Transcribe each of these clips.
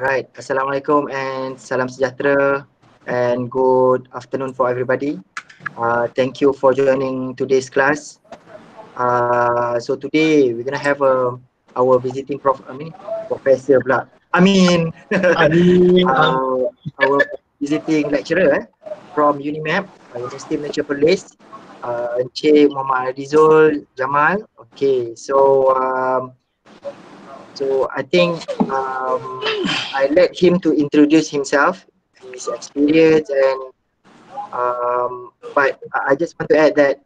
Alright, Assalamualaikum and salam sejahtera and good afternoon for everybody. Uh, thank you for joining today's class. Uh, so today we're gonna have a our visiting prof, I mean professor pula. I mean, I mean uh, our visiting lecturer eh, from UNIMAP, uh, University of Malaysia Perlis, uh, Encik Muhammad Adizul Jamal. Okay, so um, So I think um, I let him to introduce himself, his experience, and um, but I just want to add that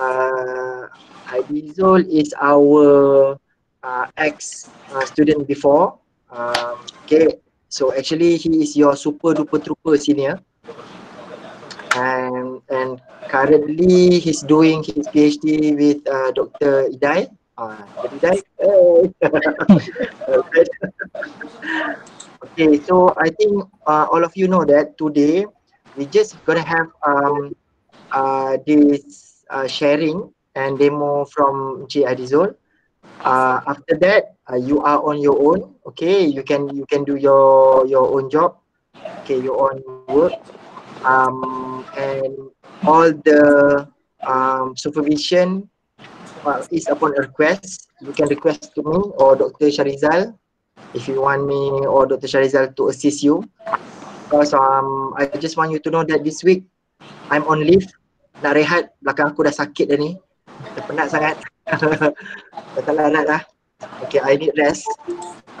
uh, is our uh, ex uh, student before. Um, okay, so actually he is your super duper trooper senior, and and currently he's doing his PhD with uh, Dr. Idai. Okay, so I think uh, all of you know that today we just gonna have um uh this uh, sharing and demo from J Adizol. Uh, after that, uh, you are on your own. Okay, you can you can do your your own job. Okay, your own work. Um, and all the um, supervision uh, is upon a request. You can request to me or Dr. Sharizal if you want me or Dr. Sharizal to assist you. Because um, I just want you to know that this week I'm on leave. Nak rehat, belakang aku dah sakit dah ni. Dah penat sangat. dah tak larat dah. Okay, I need rest.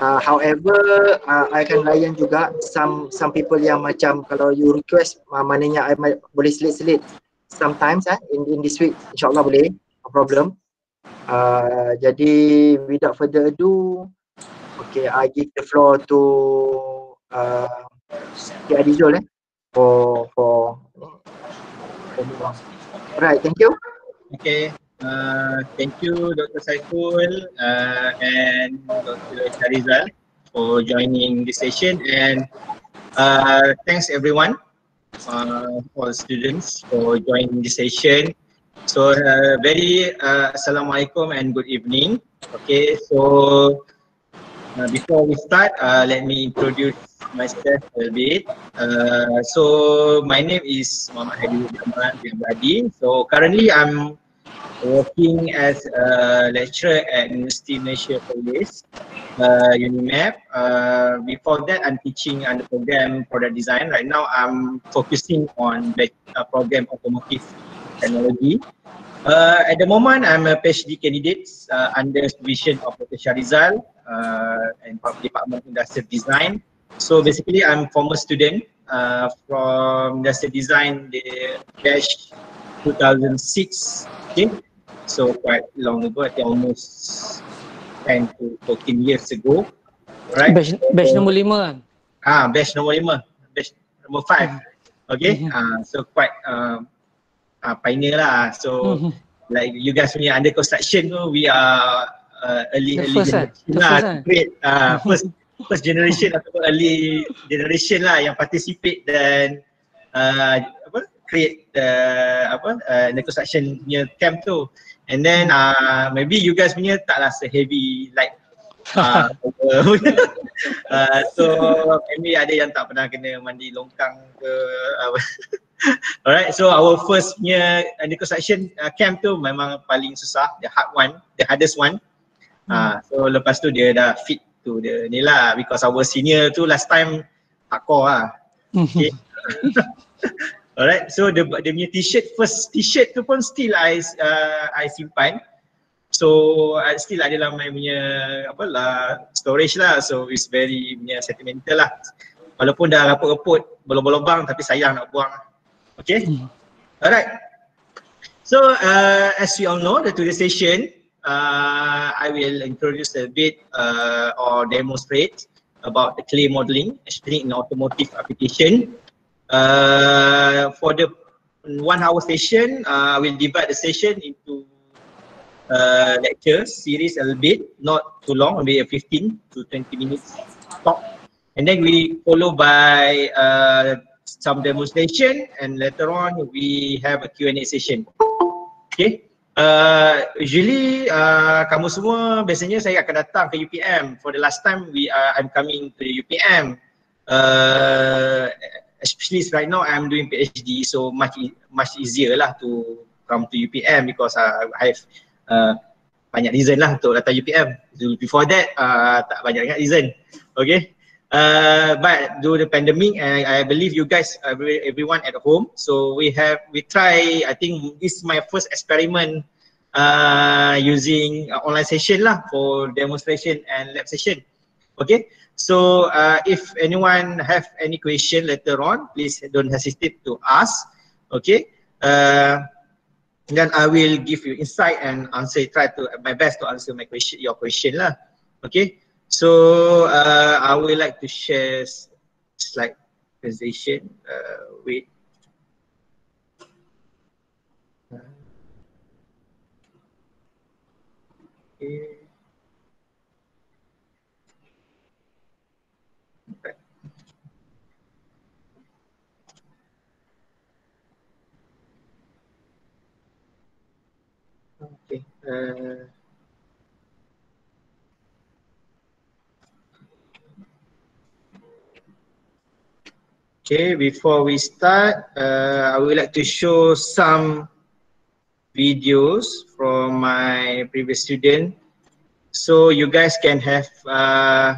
Uh, however, uh, I akan layan juga some some people yang macam kalau you request uh, maknanya I boleh selit-selit sometimes eh, in, in this week. InsyaAllah boleh. No problem. Uh, jadi without further ado, okay, I give the floor to uh, Cik Adizul eh for for. Right, thank you. Okay, uh, thank you Dr. Saiful uh, and Dr. Sharizal for joining this session and uh, thanks everyone, uh, all students for joining this session. So uh, very uh, assalamualaikum and good evening. Okay, so uh, before we start, uh, let me introduce myself a little bit. Uh, so my name is Muhammad Hadi Jamal bin So currently I'm working as a lecturer at University Malaysia Police, uh, UNIMAP. Uh, before that, I'm teaching under program product design. Right now, I'm focusing on the uh, program automotive technology. Uh, at the moment, I'm a PhD candidate uh, under supervision of Dr. Sharizal uh, and Department of Industrial Design. So basically, I'm former student uh, from Industrial Design, the batch 2006. Okay, so quite long ago, I think almost 10 to 14 years ago. Right? Batch, batch so, nombor lima kan? Ah, batch nombor lima, batch nombor five. Okay, mm-hmm. uh, so quite uh, uh, pioneer lah. So mm-hmm. like you guys punya under construction tu we are uh, early the early first eh? generation lah. First, great uh, first first generation atau early generation lah yang participate dan uh, apa create the apa uh, under construction punya camp tu. And then uh, maybe you guys punya taklah se heavy like uh, uh, so maybe ada yang tak pernah kena mandi longkang ke uh, Alright, so our first punya uh, deconstruction uh, camp tu memang paling susah, the hard one, the hardest one. Hmm. Uh, so lepas tu dia dah fit to the ni lah because our senior tu last time hardcore lah. Okay. Alright, so the the punya t-shirt first t-shirt tu pun still I uh, I simpan. So uh, still ada dalam my punya apa lah storage lah. So it's very punya sentimental lah. Walaupun dah raput-raput, belum-belum tapi sayang nak buang. Okay. Mm. Alright. So uh, as we all know, the today's session, uh, I will introduce a bit uh, or demonstrate about the clay modeling, especially in automotive application. Uh, for the one hour session, uh, I will divide the session into uh, lecture series a little bit, not too long, maybe a 15 to 20 minutes talk. And then we follow by uh, some demonstration and later on we have a Q&A session. Okay, Uh, usually uh, kamu semua biasanya saya akan datang ke UPM. For the last time we uh, I'm coming to UPM. Uh, especially right now I'm doing PhD so much e- much easier lah to come to UPM because uh, I have uh, banyak reason lah untuk datang UPM. Before that uh, tak banyak sangat reason. Okay. Uh, but due the pandemic and I, believe you guys every, everyone at home so we have we try I think this is my first experiment uh, using uh, online session lah for demonstration and lab session okay so uh, if anyone have any question later on please don't hesitate to ask okay uh, then I will give you insight and answer try to my best to answer my question your question lah okay So uh, I would like to share slide presentation. Uh, wait. Okay. Uh, Okay, before we start, uh, I would like to show some videos from my previous student. So you guys can have uh,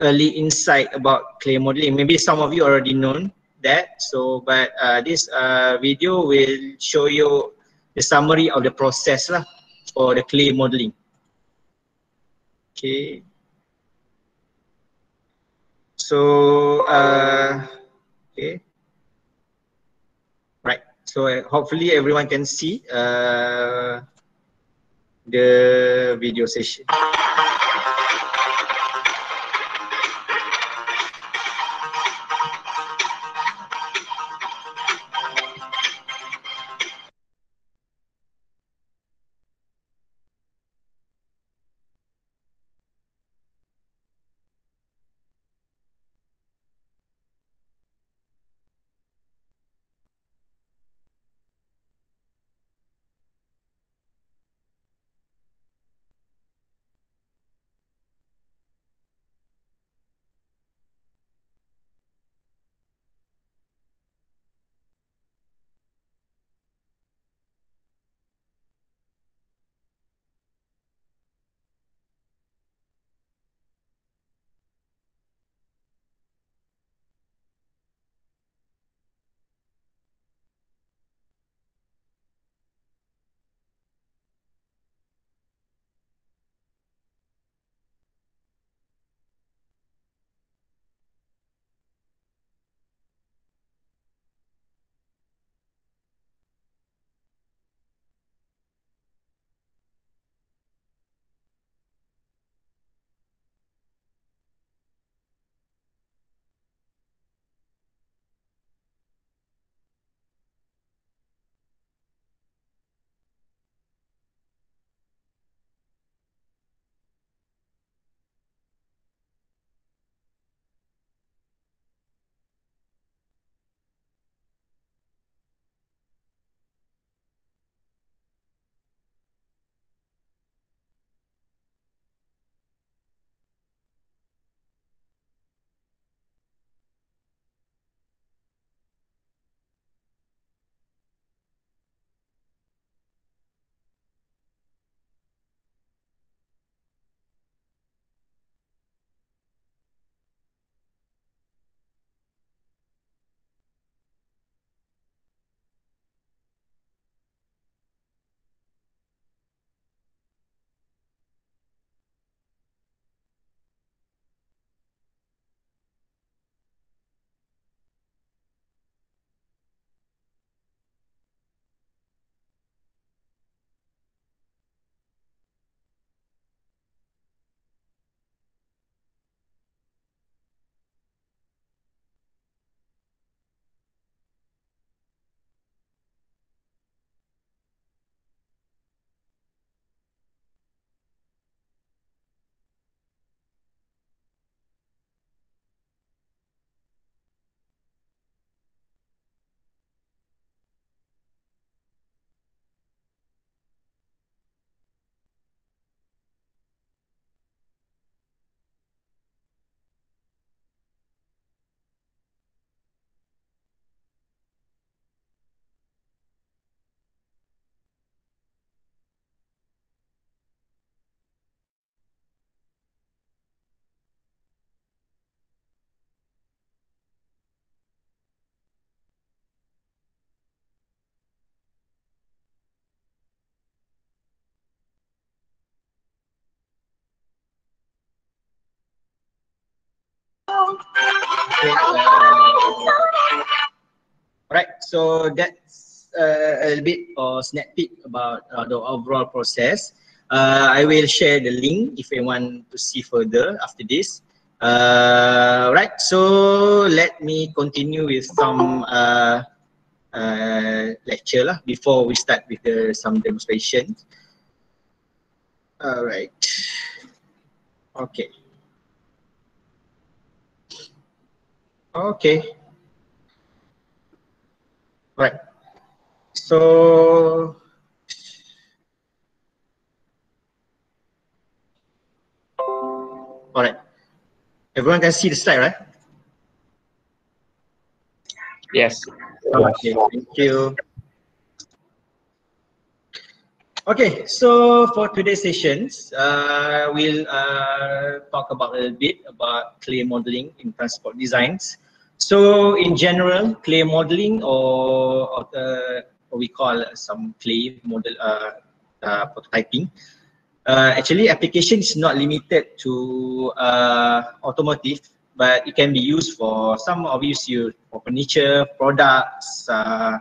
early insight about clay modeling. Maybe some of you already know that. So, but uh, this uh, video will show you the summary of the process lah for the clay modeling. Okay. So, uh, okay. Right. So uh, hopefully everyone can see uh, the video session. Okay, uh, right, so that's uh, a little bit or sneak peek about uh, the overall process. Uh, I will share the link if you want to see further after this. Uh, right, so let me continue with some uh, uh, lecture lah before we start with the, some demonstration. All right. Okay. Okay. Right. So All right. Everyone can see the slide, right? Yes. Okay, thank you. Okay, so for today's sessions, uh, we'll uh, talk about a little bit about clay modeling in transport designs. So in general, clay modeling or, or the, what we call some clay model uh, uh, prototyping, uh, actually application is not limited to uh, automotive, but it can be used for some obvious use for furniture, products, uh,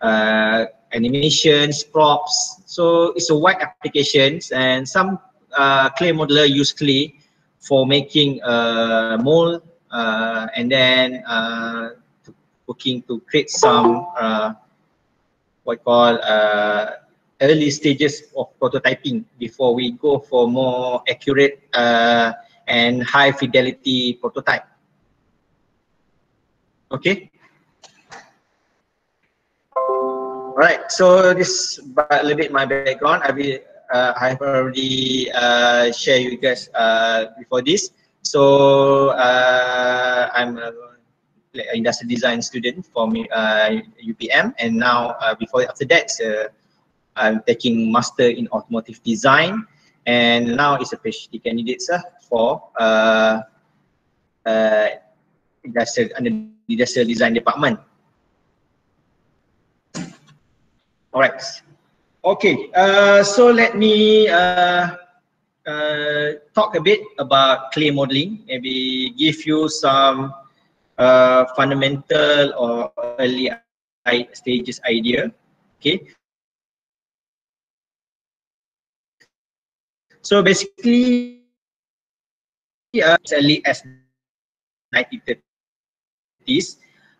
uh, animations, props. So it's a wide applications and some uh, clay modeler use clay for making a mold uh, and then uh, looking to create some uh, what call uh, early stages of prototyping before we go for more accurate uh, and high fidelity prototype. Okay. Alright, so this a little bit my background. I will uh, I have already uh, shared you guys uh, before this. So uh, I'm a industrial design student from uh, UPM, and now uh, before after that, uh, I'm taking master in automotive design, and now it's a PhD candidate uh, for uh, uh, industrial under industrial design department. All right. Okay. Uh, so let me uh, uh, talk a bit about clay modeling. Maybe give you some uh, fundamental or early stages idea. Okay. So basically, uh, as early as 1930s,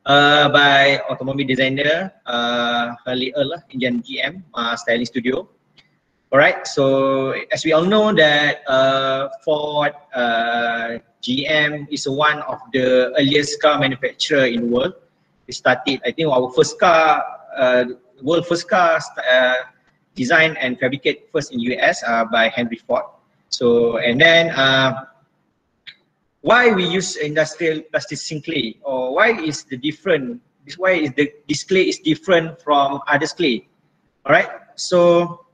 uh, by automobile designer uh, Harley Earl lah, Indian GM uh, Styling Studio. Alright, so as we all know that uh, Ford, uh, GM is one of the earliest car manufacturer in the world. We started, I think our first car, uh, world first car uh, designed and fabricated first in US uh, by Henry Ford. So, and then uh, why we use industrial plasticine clay? Or why is the different this why is the this clay is different from other clay? All right so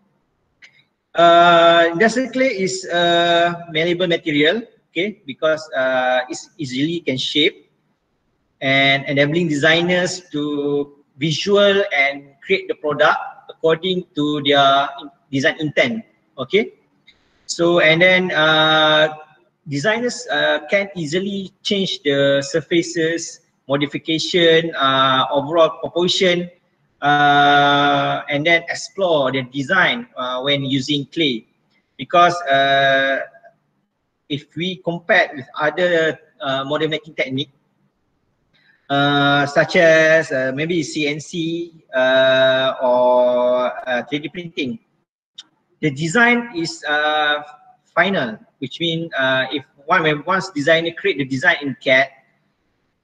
uh, industrial clay is a malleable material okay because uh, it's easily can shape and enabling designers to visual and create the product according to their design intent okay? So and then uh, designers uh, can easily change the surfaces, modification, uh, overall proportion, uh, and then explore the design uh, when using clay. Because uh, if we compare with other uh, model making technique, such as maybe CNC or uh, 3D printing, the design is final, which means uh, if one once designer create the design in CAD,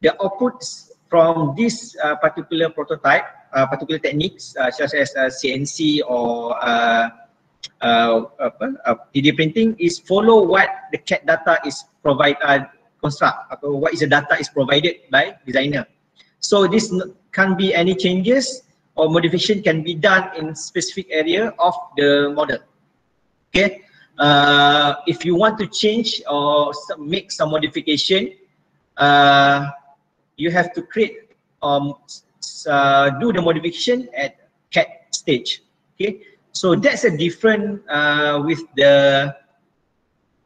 the outputs from this uh, particular prototype, uh, particular techniques uh, such as uh, CNC or uh, uh, apa, uh, 3D printing is follow what the CAD data is provide uh, construct atau what is the data is provided by designer. So this can be any changes or modification can be done in specific area of the model. Okay uh, if you want to change or make some modification, uh, you have to create um, uh, do the modification at CAD stage. Okay, so that's a different uh, with the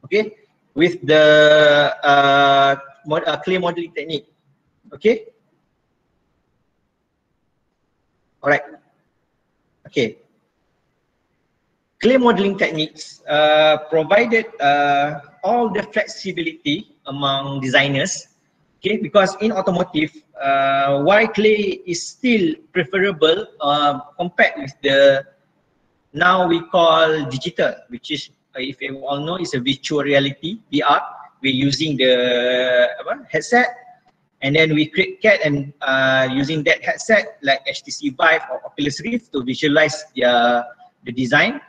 okay with the uh, mod, uh, clay modeling technique. Okay. Alright. Okay. Clay modeling techniques uh, provided uh, all the flexibility among designers. Okay, because in automotive, uh, why clay is still preferable uh, compared with the now we call digital, which is uh, if you all know, is a virtual reality VR. We're using the apa, headset and then we create CAD and uh, using that headset like HTC Vive or Oculus Rift to visualize the, the design.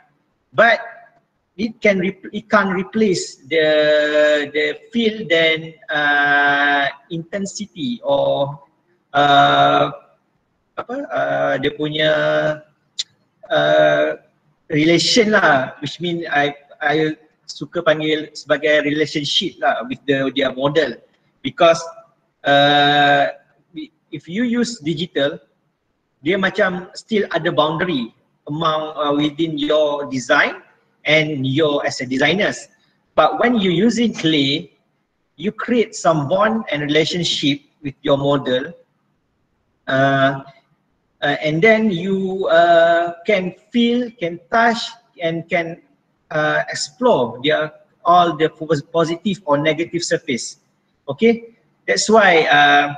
But it can it can't replace the the feel and uh, intensity or uh, apa uh, dia punya uh, relation lah. Which mean I I suka panggil sebagai relationship lah with the their model. Because uh, if you use digital dia macam still ada boundary among uh, within your design and your as a designers but when you using clay you create some bond and relationship with your model uh, uh, and then you uh, can feel can touch and can uh, explore their all the positive or negative surface. Okay, that's why uh,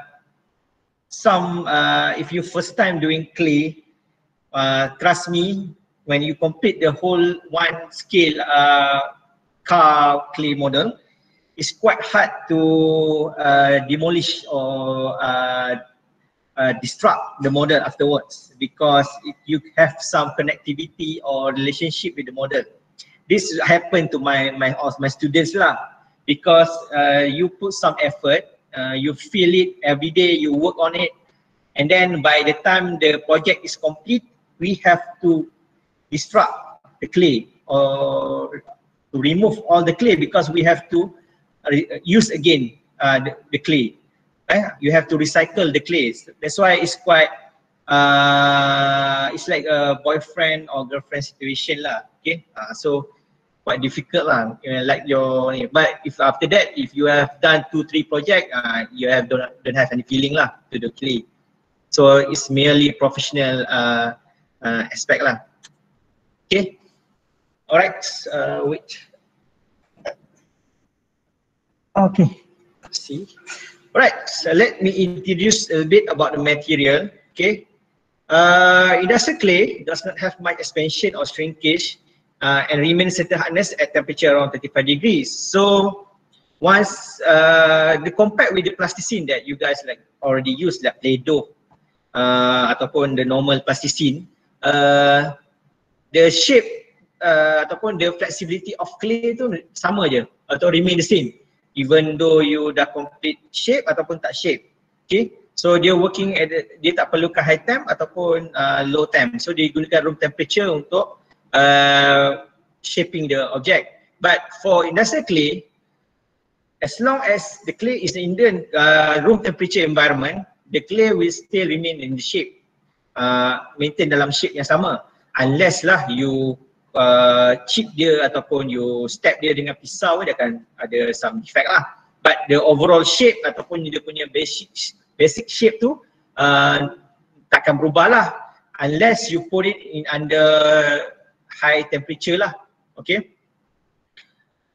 some uh, if you first time doing clay, uh, trust me, when you complete the whole one scale uh, car clay model, it's quite hard to uh, demolish or uh, uh, destruct the model afterwards because it, you have some connectivity or relationship with the model. This happen to my my my students lah because uh, you put some effort uh, you feel it every day you work on it and then by the time the project is complete we have to destruct the clay or to remove all the clay because we have to use again uh, the, the clay. Eh? you have to recycle the clay. That's why it's quite uh, it's like a boyfriend or girlfriend situation lah. Okay? Uh, so quite difficult lah you know, like your but if after that if you have done two three project uh, you have don't, don't have any feeling lah to the clay. So it's merely professional uh, uh, aspect lah. Okay. Alright uh, wait. Okay. See. Alright so let me introduce a bit about the material okay? Uh, industrial clay does not have much expansion or shrinkage uh, and remain certain hardness at temperature around 35 degrees. So once uh, the compared with the plasticine that you guys like already use like Play-Doh uh, ataupun the normal plasticine, uh, the shape uh, ataupun the flexibility of clay tu sama je atau remain the same even though you dah complete shape ataupun tak shape. Okay. So dia working at the, dia tak perlukan high temp ataupun uh, low temp. So dia gunakan room temperature untuk uh, shaping the object. But for industrial clay, as long as the clay is in the uh, room temperature environment, the clay will still remain in the shape, uh, maintain dalam shape yang sama. Unless lah you uh, chip dia ataupun you step dia dengan pisau, dia akan ada some defect lah. But the overall shape ataupun dia punya basic basic shape tu uh, takkan berubah lah. Unless you put it in under high temperature lah. Okay.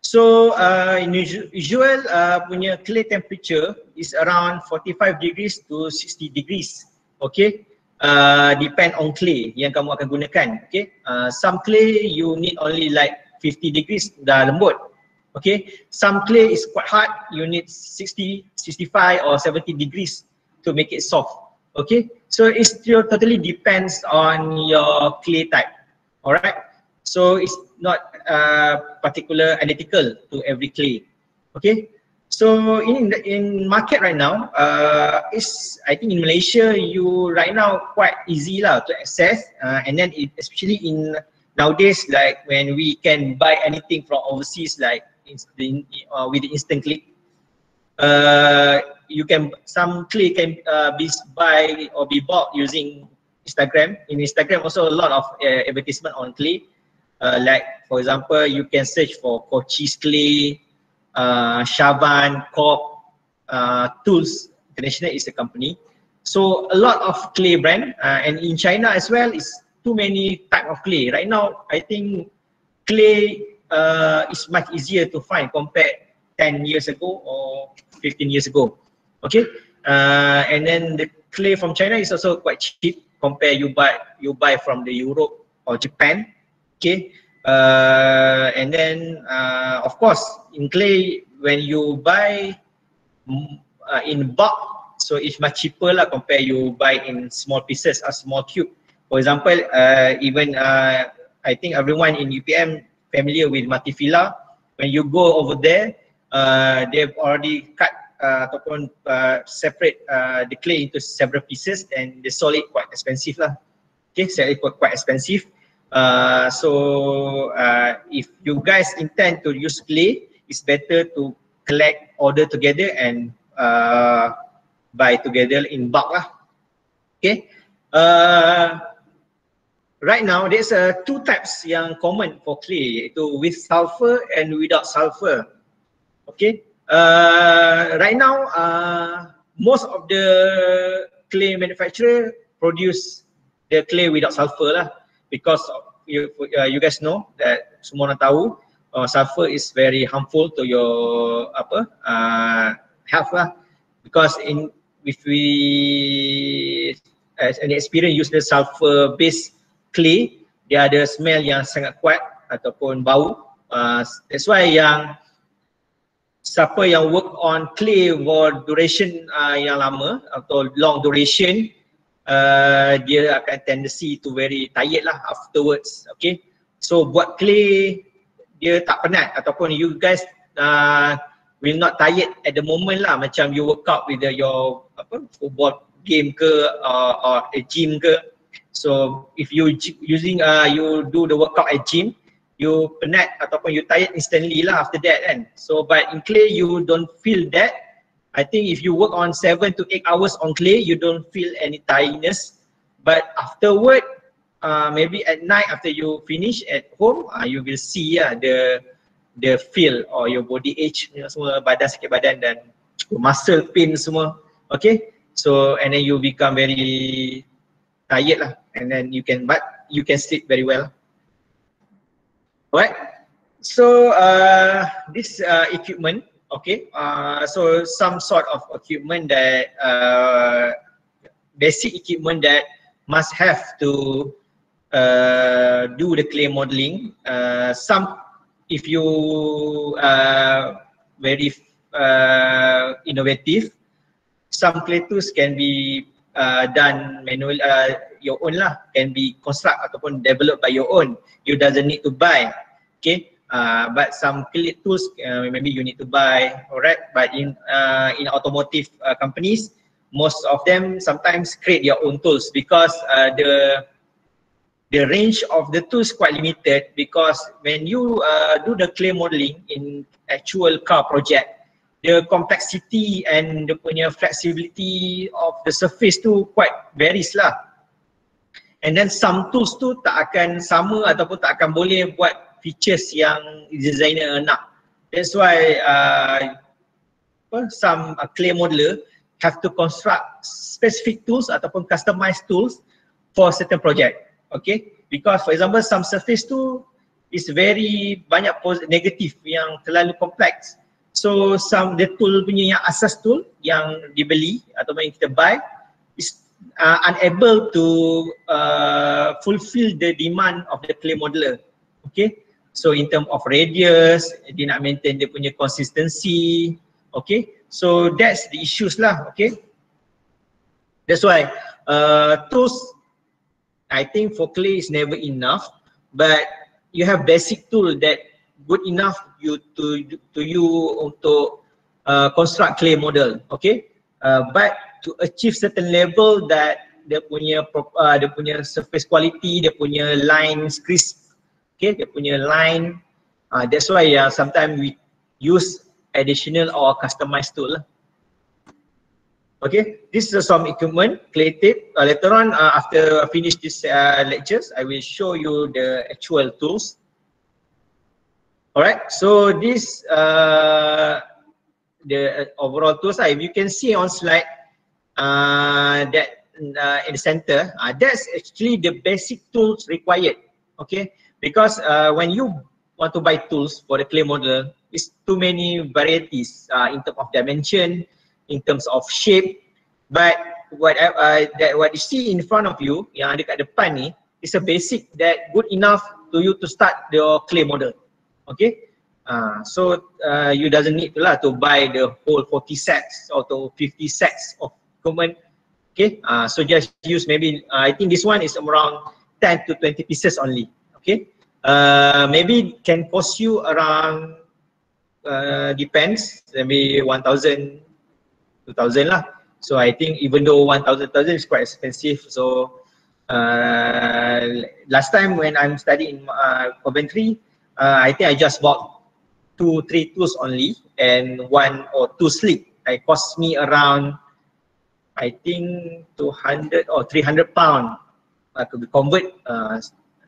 So uh, in usual uh, punya clay temperature is around 45 degrees to 60 degrees. Okay. Uh, depend on clay yang kamu akan gunakan. Okay. Uh, some clay you need only like 50 degrees dah lembut. Okay. Some clay is quite hard. You need 60, 65 or 70 degrees to make it soft. Okay. So it still totally depends on your clay type. Alright. So it's not uh, particular identical to every clay. Okay. So in the, in market right now, uh, I think in Malaysia you right now quite easy lah to access, uh, and then it, especially in nowadays like when we can buy anything from overseas like in, in, uh, with the instant click, uh, you can some clay can uh, be buy or be bought using Instagram. In Instagram also a lot of uh, advertisement on clay. Uh, like for example, you can search for Cochise clay, uh, Chavan, Corp, uh, Tools International is a company. So a lot of clay brand uh, and in China as well is too many type of clay. Right now, I think clay uh, is much easier to find compared 10 years ago or 15 years ago. Okay, uh, and then the clay from China is also quite cheap compare you buy you buy from the Europe or Japan. Okay, uh, and then uh, of course in clay when you buy uh, in bulk, so it's much cheaper lah compare you buy in small pieces or small cube. For example, uh, even uh, I think everyone in UPM familiar with Matifila. When you go over there, uh, they've already cut uh, ataupun uh, separate uh, the clay into several pieces and they sold it quite expensive lah. Okay, sell it quite, quite expensive. Uh, so uh, if you guys intend to use clay, it's better to collect order together and uh, buy together in bulk lah. Okay. Uh, right now there's uh, two types yang common for clay iaitu with sulfur and without sulfur. Okay. Uh, right now uh, most of the clay manufacturer produce the clay without sulfur lah because you uh, you guys know that semua orang tahu uh, sulfur is very harmful to your apa uh, health lah. Because in if we as an experience use the sulfur based clay dia ada smell yang sangat kuat ataupun bau. Uh, that's why yang siapa yang work on clay for duration uh, yang lama atau long duration uh, dia akan tendency to very tired lah afterwards okay so buat clay dia tak penat ataupun you guys uh, will not tired at the moment lah macam you work out with the, your apa football game ke uh, or a gym ke So if you using uh you do the workout at gym, you penat ataupun you tired instantly lah after that kan. So but in clay you don't feel that. I think if you work on seven to eight hours on clay, you don't feel any tiredness. But afterward, uh, maybe at night after you finish at home, uh, you will see yeah, the the feel or your body age, you know, semua badan sakit badan dan muscle pain semua. Okay, so and then you become very tired lah and then you can but you can sleep very well alright so uh, this uh, equipment okay uh, so some sort of equipment that uh, basic equipment that must have to uh, do the clay modeling. Uh, some if you uh, very uh, innovative some clay tools can be uh, done manual uh, your own lah. Can be construct ataupun develop by your own. You doesn't need to buy. Okay uh, but some clip tools uh, maybe you need to buy alright but in uh, in automotive uh, companies most of them sometimes create their own tools because uh, the the range of the tools quite limited because when you uh, do the clay modeling in actual car project the complexity and the punya flexibility of the surface tu quite varies lah. And then some tools tu tak akan sama ataupun tak akan boleh buat features yang designer nak. That's why uh, some uh, clay modeler have to construct specific tools ataupun customized tools for certain project. Okay, because for example some surface tu is very banyak negative yang terlalu kompleks. So some the tool punya yang asas tool yang dibeli atau yang kita buy is uh, unable to uh, fulfill the demand of the clay modeler. Okay. So in term of radius, dia nak maintain dia punya consistency. Okay. So that's the issues lah. Okay. That's why uh, tools I think for clay is never enough but you have basic tool that good enough you to to you untuk uh, construct clay model okay uh, but to achieve certain level that dia punya uh, dia punya surface quality dia punya line crisp okay dia punya line uh, that's why uh, sometimes we use additional or customized tool lah. Okay, this is some equipment, tape. Uh, later on, uh, after I finish this uh, lectures, I will show you the actual tools. Alright, so this uh, the uh, overall tools lah. If you can see on slide uh, that uh, in the center, uh, that's actually the basic tools required. Okay, because uh, when you want to buy tools for the clay model, it's too many varieties uh, in terms of dimension, in terms of shape. But what uh, that what you see in front of you, yang ada kat depan ni, is a basic that good enough to you to start your clay model. Okay. Uh, so uh, you doesn't need to lah to buy the whole 40 sets or to 50 sets of equipment. Okay. Uh, so just use maybe uh, I think this one is around 10 to 20 pieces only. Okay. Uh, maybe can cost you around uh, depends. Maybe 1000 2000 lah. So i think even though 1000 1000 is quite expensive. So uh, last time when i'm studying in uh, Coventry uh, i think i just bought two three tools only and one or two sleep it cost me around i think 200 or 300 pound. I could convert uh,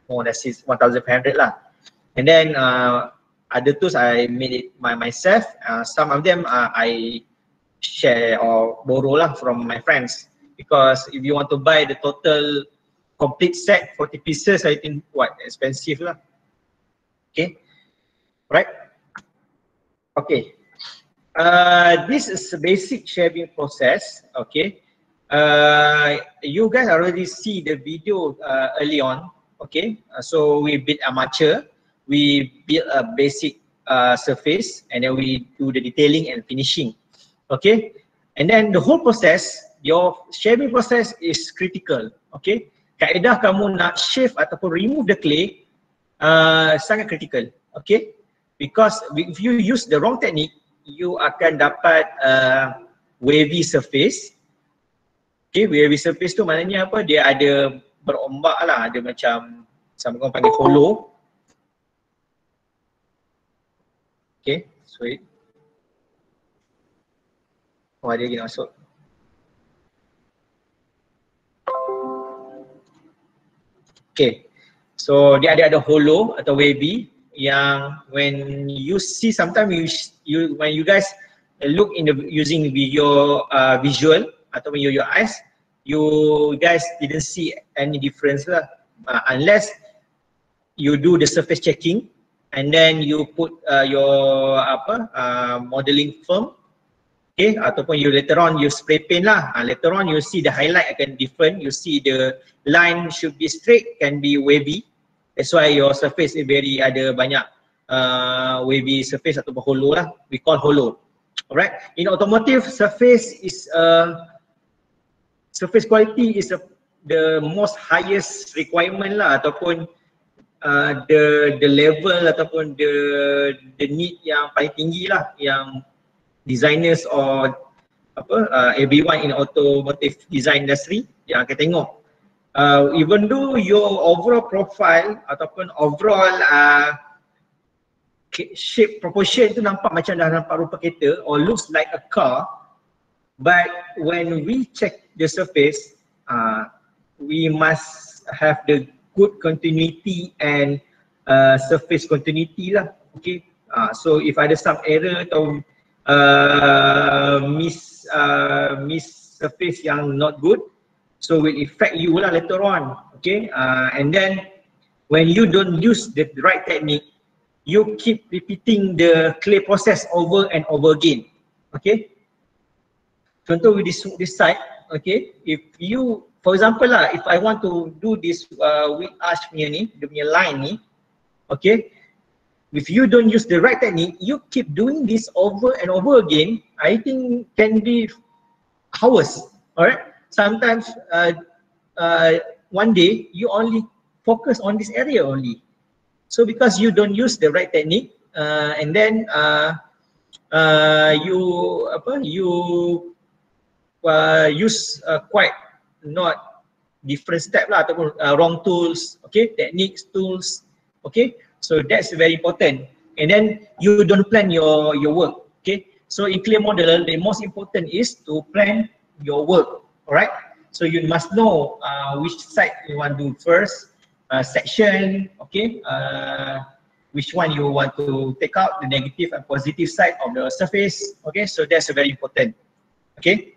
more than 1500 lah. And then uh, other tools I made it by myself. Uh, some of them uh, I share or borrow lah from my friends because if you want to buy the total complete set 40 pieces I think what expensive lah. Okay. Right. Okay. Uh, this is basic shaping process. Okay. Uh, you guys already see the video uh, early on okay uh, so we build armature we build a basic uh, surface and then we do the detailing and finishing. Okay and then the whole process your shaving process is critical. Okay kaedah kamu nak shave ataupun remove the clay uh, sangat critical. Okay because if you use the wrong technique you akan dapat uh, wavy surface. Okay wavy surface tu maknanya apa? Dia ada berombak lah. Ada macam sama orang panggil hollow okay sweet. Oh ada lagi nak masuk. Okay so dia ada ada hollow atau wavy yang when you see sometimes you you when you guys look in the using video uh, visual atau when you your eyes you guys didn't see any difference lah. Uh, unless you do the surface checking and then you put uh, your apa uh, modeling firm okay ataupun you later on you spray paint lah. Uh, later on you see the highlight akan different. You see the line should be straight can be wavy. That's why your surface is very ada banyak uh, wavy surface ataupun hollow lah. We call hollow. Alright? In automotive surface is uh, surface quality is a, the most highest requirement lah ataupun uh, the the level ataupun the the need yang paling tinggi lah yang designers or apa uh, everyone in automotive design industry yang akan tengok. Uh, even though your overall profile ataupun overall uh, shape proportion tu nampak macam dah nampak rupa kereta or looks like a car but when we check the surface, uh, we must have the good continuity and uh, surface continuity lah. Okay. Uh, so if ada some error atau uh, miss uh, miss surface yang not good, so will affect you lah later on. Okay. Uh, and then when you don't use the right technique, you keep repeating the clay process over and over again. Okay. Contoh this side, okay? If you for example lah if i want to do this uh, with arch punya ni dia punya line ni okay? If you don't use the right technique you keep doing this over and over again i think can be hours alright? Sometimes uh, uh, one day you only focus on this area only. So because you don't use the right technique uh, and then uh, uh, you apa you uh, use uh, quite not different step lah ataupun uh, wrong tools okay? Techniques tools okay? So that's very important. And then you don't plan your your work okay? So in clear model the most important is to plan your work alright? So you must know uh, which side you want to do first uh, section okay? Uh, which one you want to take out the negative and positive side of the surface okay? So that's very important okay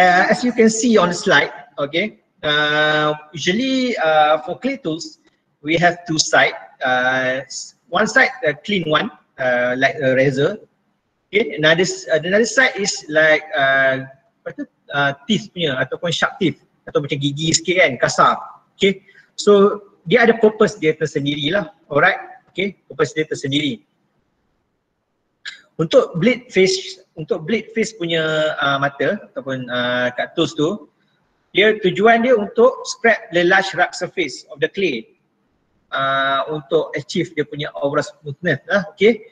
uh, as you can see on the slide okay uh, usually uh, for clay tools we have two side uh, one side a clean one uh, like a razor okay another another side is like uh, apa tu uh, teeth punya ataupun sharp teeth atau macam gigi sikit kan kasar okay. So dia ada purpose dia tersendiri lah alright okay purpose dia tersendiri. Untuk bleed face untuk bleed face punya uh, mata ataupun uh, kat tools tu dia tujuan dia untuk spread the large rough surface of the clay. Uh, untuk achieve dia punya overall smoothness lah okay?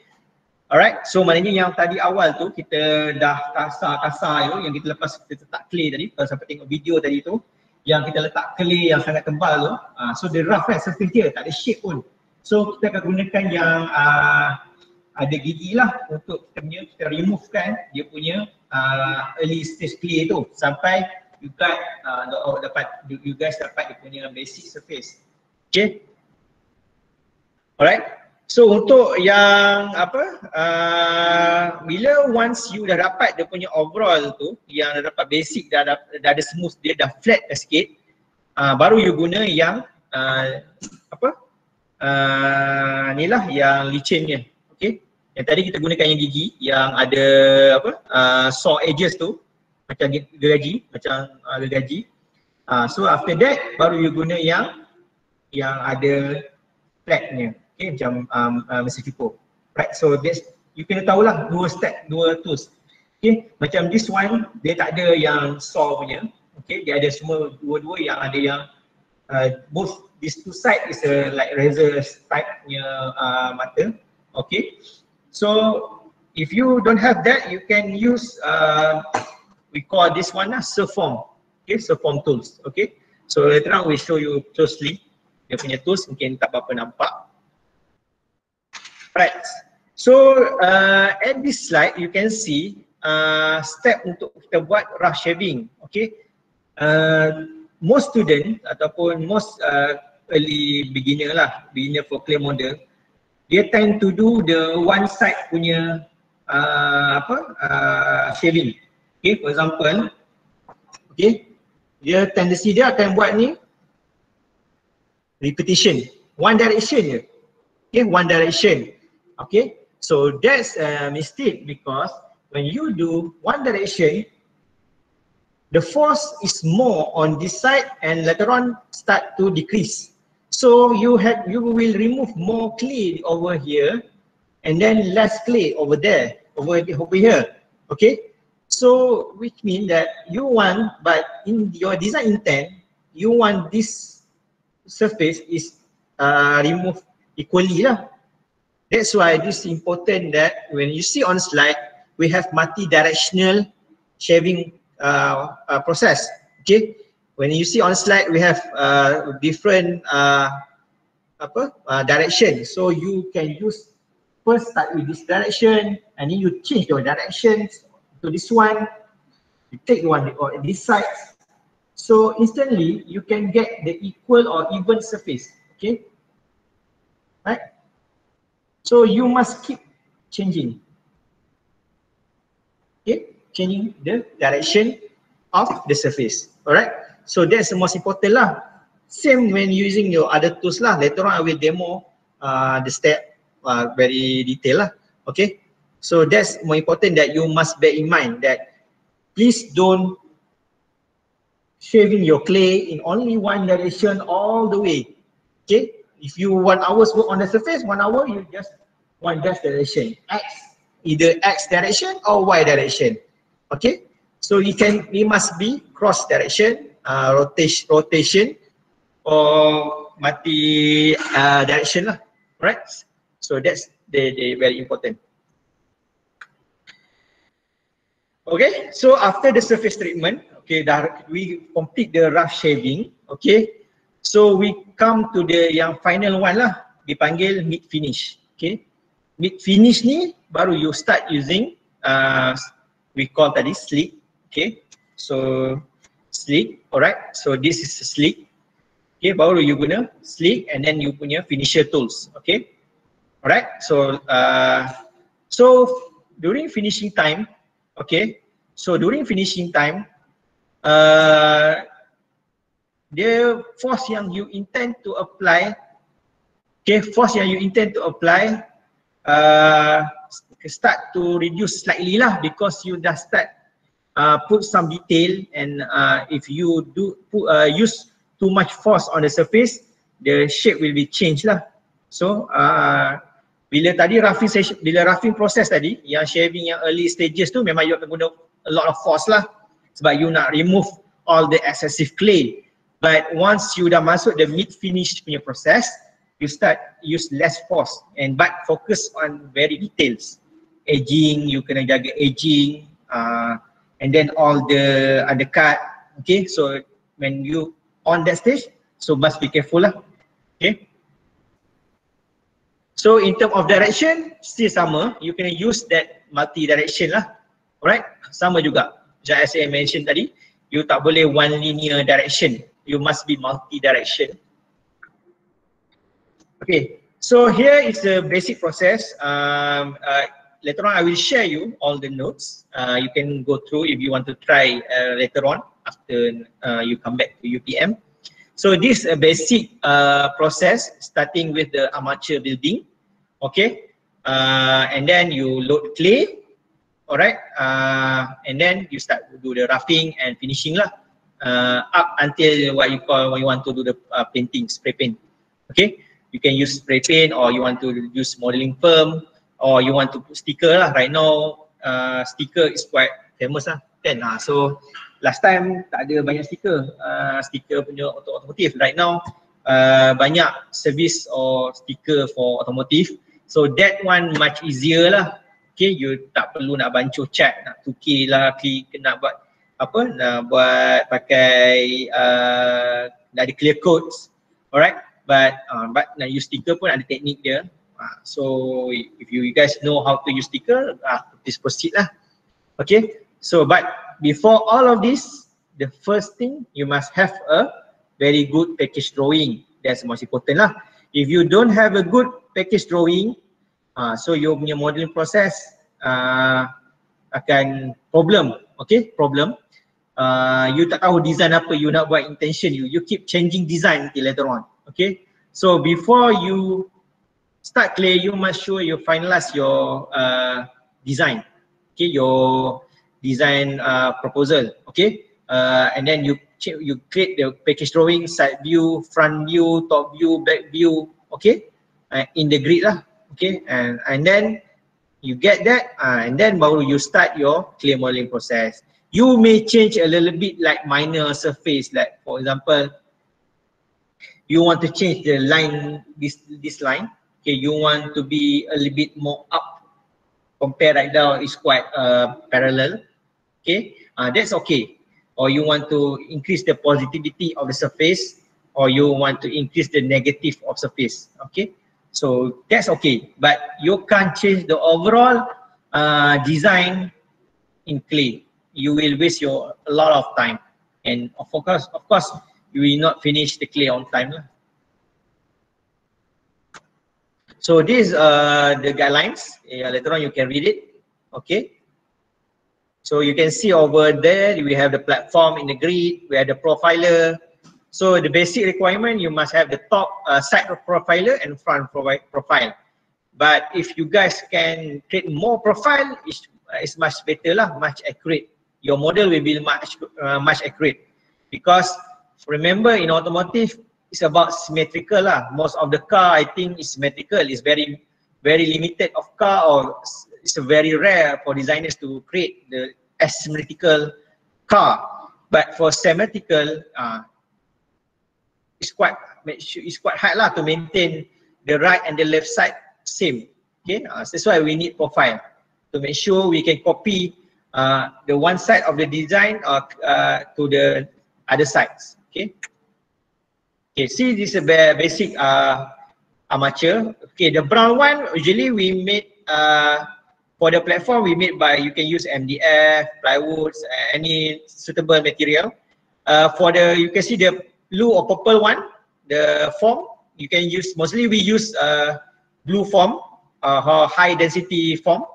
Alright so maknanya yang tadi awal tu kita dah kasar-kasar tu yang kita lepas kita letak clay tadi kalau sampai tengok video tadi tu yang kita letak clay yang sangat tebal tu uh, so the rough kan surface dia tak ada shape pun. So kita akan gunakan yang uh, ada gigi lah untuk kita punya kita remove kan dia punya uh, early stage clay tu. Sampai you guys uh, dapat you guys dapat dia punya basic surface. Okay? Alright. So untuk yang apa uh, bila once you dah dapat dia punya overall tu yang dah dapat basic dah, dah, dah ada smooth dia dah flat dah sikit uh, baru you guna yang uh, apa uh, ni lah yang licinnya yang tadi kita gunakan yang gigi yang ada apa uh, saw edges tu macam gergaji macam uh, gergaji uh, so after that baru you guna yang yang ada flagnya okay macam um, uh, mesin cukup. Right so this you kena tahulah dua step dua tools. Okay macam this one dia tak ada yang saw punya. Okay dia ada semua dua-dua yang ada yang uh, both these two side is a like razor type punya uh, mata. Okay so if you don't have that you can use uh, we call this one lah Surform. Okay, Surform tools. Okay. So later on we show you closely dia punya tools mungkin tak apa-apa nampak. Right. So uh, at this slide you can see uh, step untuk kita buat rough shaving. Okay. Uh, most student ataupun most uh, early beginner lah, beginner for clay model, dia tend to do the one side punya uh, apa uh, shaving. Okay, for example, okay, dia tendency dia akan buat ni repetition, one direction je. Okay, one direction. Okay, so that's a mistake because when you do one direction, the force is more on this side and later on start to decrease. So you have you will remove more clay over here and then less clay over there, over over here. Okay, So which means that you want, but in your design intent, you want this surface is uh, removed equally lah. That's why this is important that when you see on slide, we have multi-directional shaving uh, uh, process. Okay, when you see on slide, we have uh, different uh, apa uh, direction. So you can use first start with this direction, and then you change your directions to this one, you take one or this side. So instantly you can get the equal or even surface. Okay. Right. So you must keep changing. Okay, changing the direction of the surface. Alright. So that's the most important lah. Same when using your other tools lah. Later on I will demo uh, the step uh, very detail lah. Okay. So that's more important that you must bear in mind that please don't shaving your clay in only one direction all the way. Okay, if you one hours work on the surface, one hour you just one dash direction, X, either X direction or Y direction. Okay, so you can, it must be cross direction, uh, rotation, or multi uh, direction lah, right? So that's the, the very important. Okay, so after the surface treatment, okay, dah we complete the rough shaving, okay. So we come to the yang final one lah, dipanggil mid finish, okay. Mid finish ni baru you start using uh, we call tadi slick, okay. So slick, alright. So this is slick, okay. Baru you guna slick and then you punya finisher tools, okay. Alright, so uh, so during finishing time, okay, so during finishing time, uh, the force yang you intend to apply, okay, force yang you intend to apply, uh, start to reduce slightly lah because you dah start uh, put some detail and uh, if you do put, uh, use too much force on the surface, the shape will be changed lah. So uh, bila tadi roughing session, bila roughing process tadi yang shaving yang early stages tu memang you akan guna a lot of force lah sebab you nak remove all the excessive clay. But once you dah masuk the mid finish punya process, you start use less force and but focus on very details. Aging, you kena jaga aging, uh, and then all the undercut. Okay, so when you on that stage, so must be careful lah. Okay. So in term of direction, still sama. You can use that multi-direction lah. Alright, sama juga. Macam as I mentioned tadi, you tak boleh one linear direction. You must be multi-direction. Okay, so here is the basic process. Um, uh, later on I will share you all the notes. Uh, you can go through if you want to try uh, later on after uh, you come back to UPM. So this a basic process starting with the armature building okay and then you load clay alright uh, and then you start to do the roughing and finishing lah uh, up until what you call when you want to do the uh, painting spray paint okay you can use spray paint or you want to use modeling firm or you want to put sticker lah. Right now uh, sticker is quite famous lah. Kan? Uh, so last time tak ada banyak sticker. Uh, sticker punya untuk otomotif right now uh, banyak service or sticker for otomotif So that one much easier lah. Okay, you tak perlu nak bancuh cat, nak tukar lah, klik, nak buat apa, nak buat pakai, uh, ada clear codes. Alright, but uh, but nak use sticker pun ada teknik dia. Uh, so if you, guys know how to use sticker, uh, please proceed lah. Okay, so but before all of this, the first thing you must have a very good package drawing. That's most important lah. If you don't have a good package drawing, uh, so your punya modeling process uh, akan problem, okay, problem. Uh, you tak tahu design apa you nak buat intention you, you keep changing design later on, okay. So before you start clear, you must sure you finalize your uh, design, okay, your design uh, proposal, okay. Uh, and then you you create the package drawing, side view, front view, top view, back view, okay, uh, in the grid lah, okay, and and then you get that, uh, and then baru you start your clear modeling process. You may change a little bit like minor surface, like for example, you want to change the line, this this line, okay, you want to be a little bit more up, compare right now is quite uh, parallel, okay, uh, that's okay. Or you want to increase the positivity of the surface or you want to increase the negative of surface okay? So that's okay. But you can't change the overall uh, design in clay. You will waste your a lot of time. And of course of course you will not finish the clay on time lah. So these are the guidelines yeah, later on you can read it okay So you can see over there, we have the platform in the grid, we have the profiler. So the basic requirement, you must have the top uh, side of profiler and front profile. But if you guys can create more profile, it's, it's much better lah, much accurate. Your model will be much uh, much accurate. Because remember in automotive, it's about symmetrical lah. Most of the car, I think, is symmetrical. It's very, very limited of car or it's very rare for designers to create the asymmetrical car. But for symmetrical, uh, it's quite it's quite hard lah to maintain the right and the left side same. Okay, uh, so that's why we need profile to make sure we can copy uh, the one side of the design uh, uh, to the other sides. Okay. Okay, see this is a basic uh, armature. Okay, the brown one usually we made uh, for the platform we made by you can use MDF, plywoods, any suitable material. Uh, for the you can see the blue or purple one, the form you can use mostly we use uh, blue form. uh, high density form.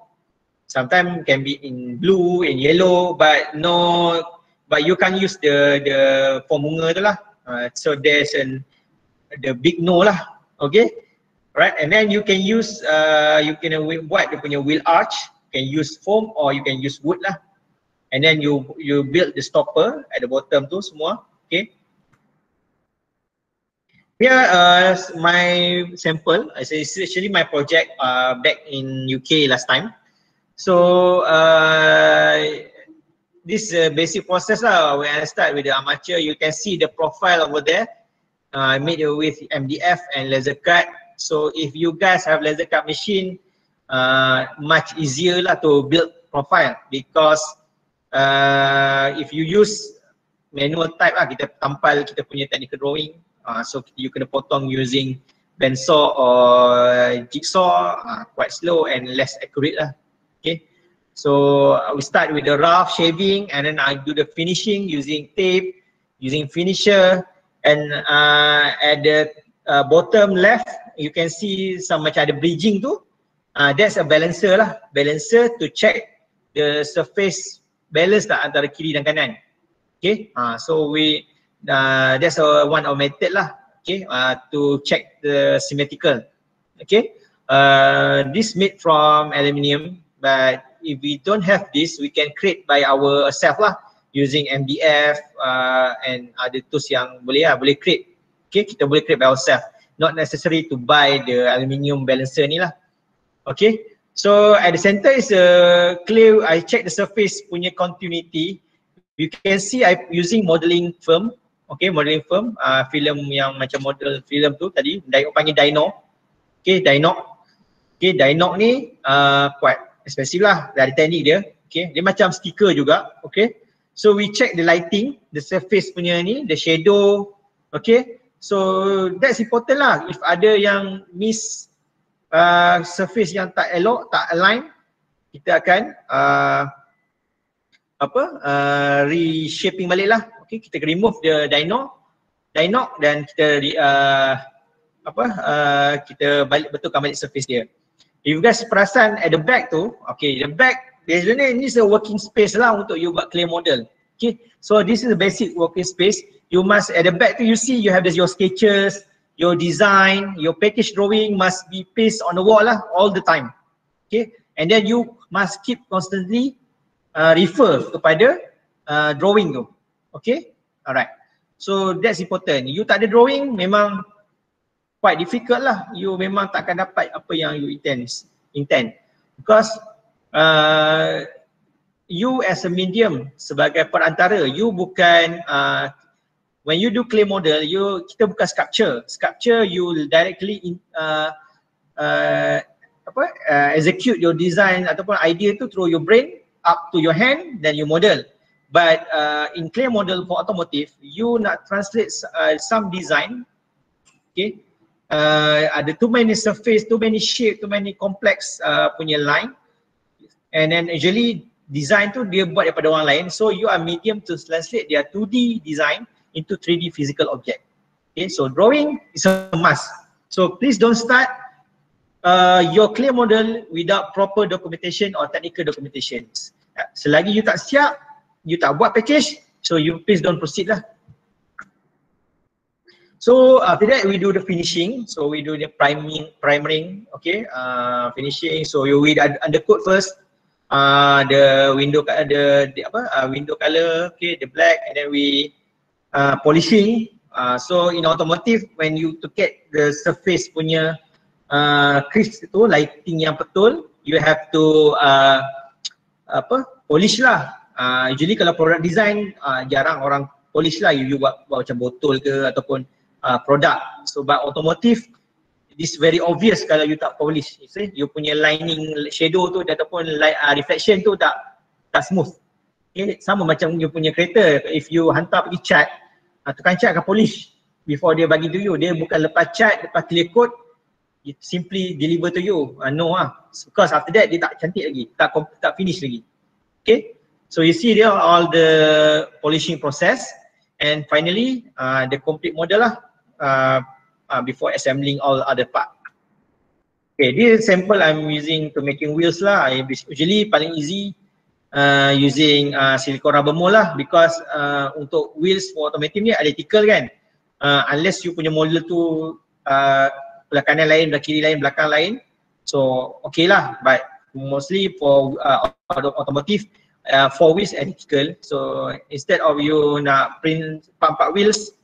Sometimes can be in blue, in yellow, but no, but you can use the the form bunga tu lah. Uh, so there's an the big no lah. Okay. Right, and then you can use, uh, you can buat dia punya wheel arch, can use foam or you can use wood lah. And then you you build the stopper at the bottom tu semua, okay. Here uh, my sample, it's actually my project uh, back in UK last time. So uh, this uh, basic process lah, when I start with the armature, you can see the profile over there. Uh, I made it with MDF and laser cut So if you guys have laser cut machine, uh, much easier lah to build profile because uh, if you use manual type lah, kita tampal kita punya technical drawing. Uh, so you kena potong using bandsaw or jigsaw, uh, quite slow and less accurate lah. So uh, we start with the rough shaving and then I do the finishing using tape, using finisher. And uh, at the uh, bottom left you can see some macam ada bridging tu. Uh, that's a balancer lah. Balancer to check the surface balance tak antara kiri dan kanan. Okay? Uh, so we uh, that's a one of method lah. Okay? Uh, to check the symmetrical. Okay? Uh, this made from aluminium but if we don't have this we can create by ourselves lah using MDF uh, and other tools yang boleh lah boleh create okay kita boleh create by ourselves not necessary to buy the aluminium balancer ni lah. Okay. So at the center is a clear, I check the surface punya continuity. You can see I using modeling firm. Okay, modeling firm. Uh, film yang macam model film tu tadi. Dio panggil Dino. Okay, Dino. Okay, Dino ni uh, quite expensive lah. Dari teknik dia. Okay, dia macam stiker juga. Okay. So we check the lighting, the surface punya ni, the shadow. Okay. So that's important lah. If ada yang miss uh, surface yang tak elok, tak align, kita akan uh, apa uh, reshaping balik lah. Okay, kita remove the dino, dino dan kita uh, apa uh, kita balik betulkan balik surface dia. If you guys perasan at the back tu, okay, the back there's ni is a working space lah untuk you buat clay model. Okay, so this is a basic working space you must at the back you see you have this, your sketches, your design, your package drawing must be pasted on the wall lah all the time. Okay, and then you must keep constantly uh, refer kepada uh, drawing tu. Okay, alright. So that's important. You tak ada drawing memang quite difficult lah. You memang tak akan dapat apa yang you intend. intend. Because uh, you as a medium sebagai perantara, you bukan uh, when you do clay model, you kita bukan sculpture. Sculpture you directly in, uh, uh, apa uh, execute your design ataupun idea tu through your brain up to your hand then you model. But uh, in clay model for automotive, you nak translate uh, some design, okay? Uh, ada too many surface, too many shape, too many complex uh, punya line, and then usually design tu dia buat daripada orang lain. So you are medium to translate their 2D design into 3D physical object. Okay, so drawing is a must. So please don't start uh, your clay model without proper documentation or technical documentation. Selagi you tak siap, you tak buat package, so you please don't proceed lah. So after that we do the finishing. So we do the priming, primering, okay, uh, finishing. So you we undercoat first. Uh, the window the, the apa uh, window color, okay, the black, and then we uh, polishing. Uh, so in automotive when you to get the surface punya uh, crisp tu lighting yang betul, you have to uh, apa polish lah. Uh, usually kalau product design uh, jarang orang polish lah. You, you buat, buat macam botol ke ataupun uh, produk. So but automotive this very obvious kalau you tak polish. You see, you punya lining shadow tu ataupun light, uh, reflection tu tak tak smooth. Okay, sama macam you punya kereta. If you hantar pergi cat, uh, tukang cat akan polish before dia bagi to you. Dia bukan lepas cat, lepas clear coat, it simply deliver to you. Uh, no ah, because after that dia tak cantik lagi, tak tak finish lagi. Okay, so you see there all the polishing process and finally uh, the complete model lah uh, uh, before assembling all other part. Okay, this sample I'm using to making wheels lah. Usually paling easy uh, using uh, silicone rubber mold lah because uh, untuk wheels for automotive ni identical kan. Uh, unless you punya model tu uh, belah kanan lain, belah kiri lain, belakang lain. So okay lah but mostly for uh, automotive uh, four wheels identical. So instead of you nak print empat wheels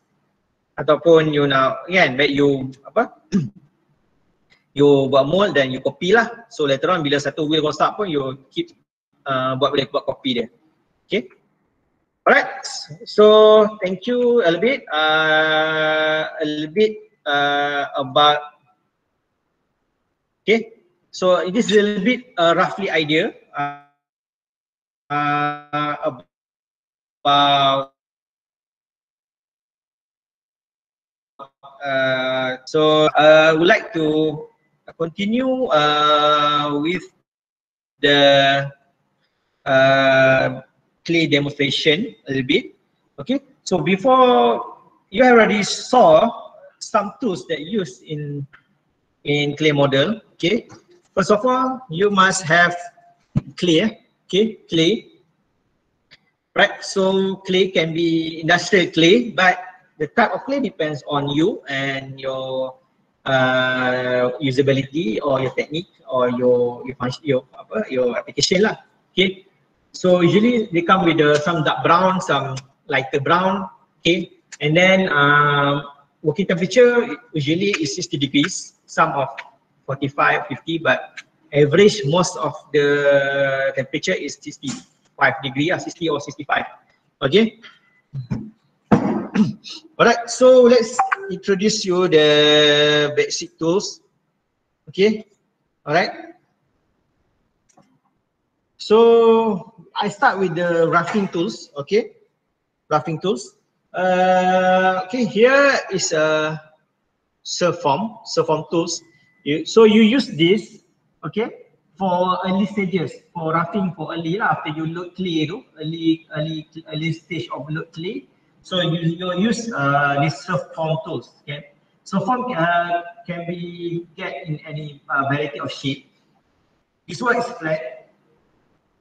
ataupun you nak kan baik you apa you buat mold dan you copy lah. So later on bila satu wheel rosak pun you keep uh, buat boleh buat copy dia. Okay. Alright. So thank you a little bit. Uh, a little bit uh, about Okay. So it is a little bit uh, roughly idea uh, uh, about uh, so uh, I would like to continue uh, with the uh, clay demonstration a little bit. Okay, so before you already saw some tools that used in in clay model. Okay, first of all, you must have clay. Okay, clay. Right, so clay can be industrial clay, but the type of clay depends on you and your uh, usability or your technique or your your function your apa your application lah. Okay. So usually they come with the, some dark brown, some lighter brown. Okay. And then um, working temperature usually is 60 degrees. Some of 45, 50, but average most of the temperature is 65 degree, 60 or 65. Okay. Alright, so let's introduce you the basic tools. Okay, alright. So I start with the roughing tools. Okay, roughing tools. Uh, okay, here is a surf form, surf form tools. You, so you use this, okay, for early stages, for roughing for early. After you load clay tu, early early early stage of load. So you, you use uh, this surf form tools. Okay. So form uh, can be get in any uh, variety of shape. This one is flat.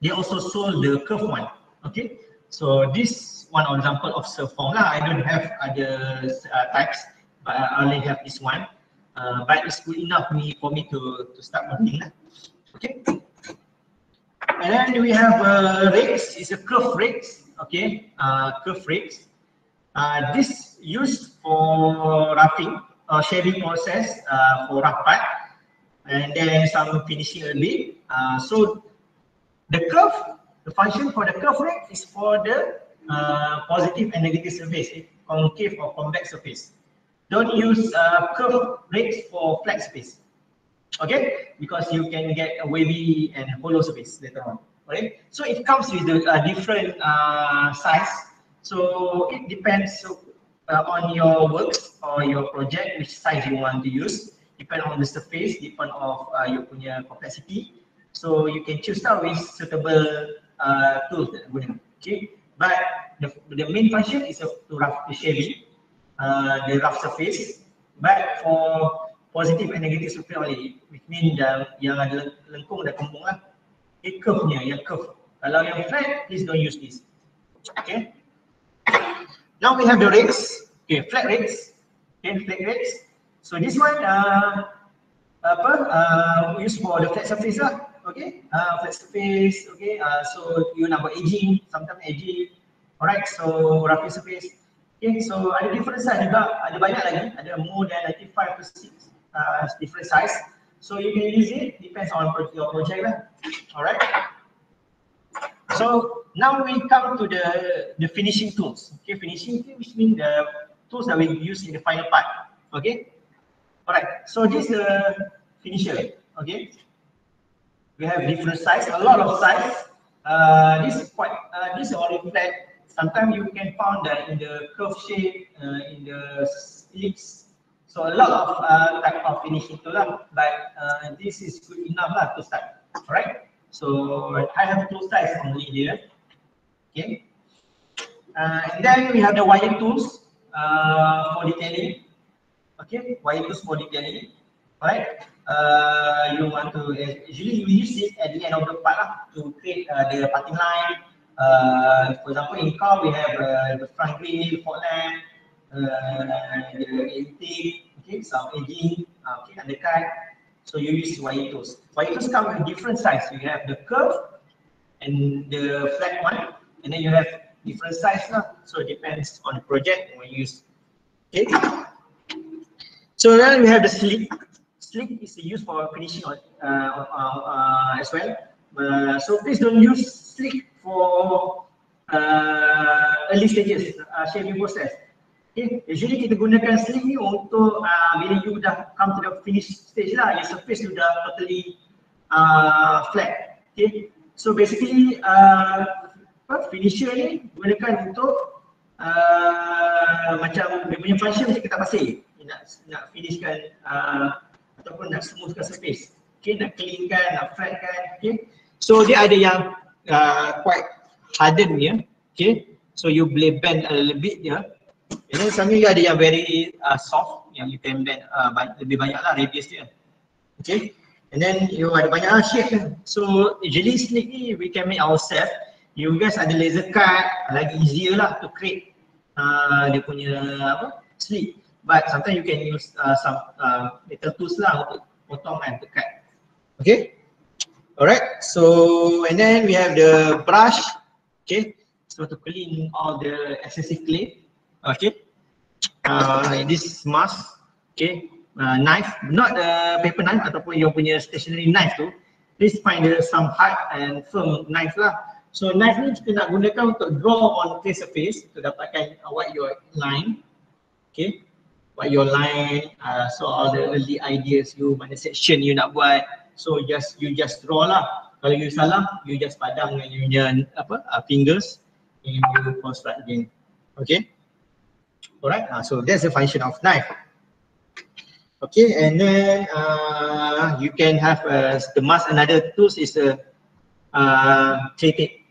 They also sold the curve one. Okay. So this one example of surf form lah. I don't have other uh, types, but I only have this one. Uh, but it's good enough me for me to to start working lah. Okay. And then we have uh, rigs. It's a curve rigs. Okay. Uh, curve rigs. Uh, this used for roughing or shaving process uh, for rough part and then some finishing a bit. Uh, so the curve, the function for the curve rate is for the uh, positive and negative surface, concave or convex surface. Don't use uh, curve rates for flat surface. Okay, because you can get a wavy and hollow surface later on. Okay, so it comes with a, different uh, size so it depends uh, on your works or your project, which size you want to use. Depend on the surface, depend on uh, your punya complexity. So you can choose out with suitable uh, tools that guna. Okay, but the, the main function is to rough the shaving, uh, the rough surface. But for positive and negative surface only, which mean the yang ada lengkung dan kembung lah. Okay, curve-nya, yang curve. Kalau yang flat, please don't use this. Okay. Now we have the rigs, okay, flat rigs, okay, flat rigs. So this one, uh, apa, uh, used for the flat surface lah, okay, uh, flat surface, okay. Uh, so you nak buat edging, sometimes edging, alright. So rough surface, okay. So ada different size juga, ada banyak lagi, ada more than 95 to 6 uh, different size. So you can use it, depends on your project lah, alright. So now we come to the the finishing tools. Okay, finishing tools which mean the tools that we use in the final part. Okay. Alright. So this is the finisher. Okay. We have different size, a lot of size. Uh, this is quite. Uh, this is only flat. Sometimes you can find that in the curve shape, uh, in the ellipse. So a lot of uh, type of finishing tool, but uh, this is good enough lah to start. Alright. So I have two sides only here. Okay. Uh, and then we have the wire tools uh, for detailing. Okay, wire tools for detailing. Alright, uh, you want to usually you use it at the end of the part lah to create uh, the parting line. Uh, for example, in car we have uh, the front grill, fog lamp, uh, the intake, okay, some edging, uh, okay, undercut. So you use Waitos. Waitos come with different size. You have the curve and the flat one, and then you have different size lah. So it depends on the project when you use. Okay. So then we have the slick. Slick is used for finishing on, uh, uh, uh, as well. Uh, so please don't use slick for uh, early stages uh, shaving process. Okay, usually kita gunakan slick ni untuk uh, bila you dah come to the finish stage lah, your surface you dah totally uh, flat. Okay, so basically uh, finisher ni gunakan untuk uh, macam dia punya function macam kita pasir nak nak finishkan uh, ataupun nak smoothkan surface. Okay, nak cleankan, nak flatkan. Okay, so dia ada yang uh, quite harden ya. Okay, so you boleh bend a little bit ya. And then some ada yang very uh, soft yang you can bend uh, lebih banyak lah radius dia. Okay, and then you ada banyak lah shape kan. So slick ni we can make ourselves. You guys ada laser cut, lagi easier lah to create uh, dia punya apa slick but sometimes you can use uh, some uh, metal tools lah untuk potong to cut. Okay. Alright. So and then we have the brush. Okay. So to clean all the excessive clay. Okay. Uh, this mask. Okay. Uh, knife, not the paper knife ataupun yang punya stationary knife tu. Please find the some hard and firm knife lah. So knife ni kita nak gunakan untuk draw on clear surface to dapatkan what your line. Okay what your line, uh, so all the early ideas you, mana section you nak buat. So just you just draw lah. Kalau you salah, you just padam dengan you punya apa uh, fingers and you construct again. Okay. Alright, uh, so that's the function of knife. Okay, and then uh, you can have uh, the mask. Another tools is a uh, tape.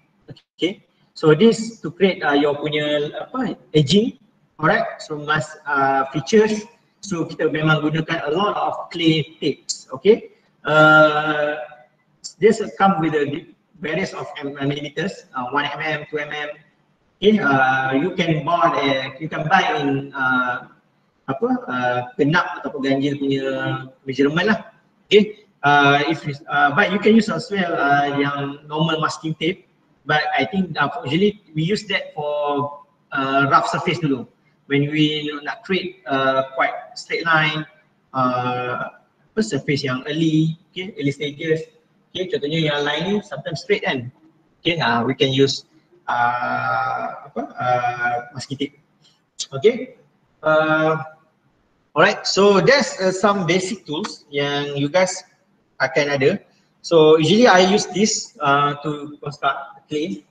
Okay, so this to create uh, your punya apa edging Alright, so mask uh, features. So kita memang gunakan a lot of clay tapes. Okay. Uh, this come with the various of millimeters, uh, 1 mm, 2 mm. Okay, uh, you can buy, uh, you can buy in uh, apa uh, kenap ataupun ganjil punya measurement lah. Okay, uh, if uh, but you can use as well uh, yang normal masking tape. But I think uh, usually we use that for uh, rough surface dulu when we nak create uh, quite straight line uh, apa surface yang early okay early stages okay contohnya yang line ni sometimes straight kan okay uh, we can use uh, apa uh, tape okay uh, alright so that's uh, some basic tools yang you guys akan ada so usually I use this uh, to construct clay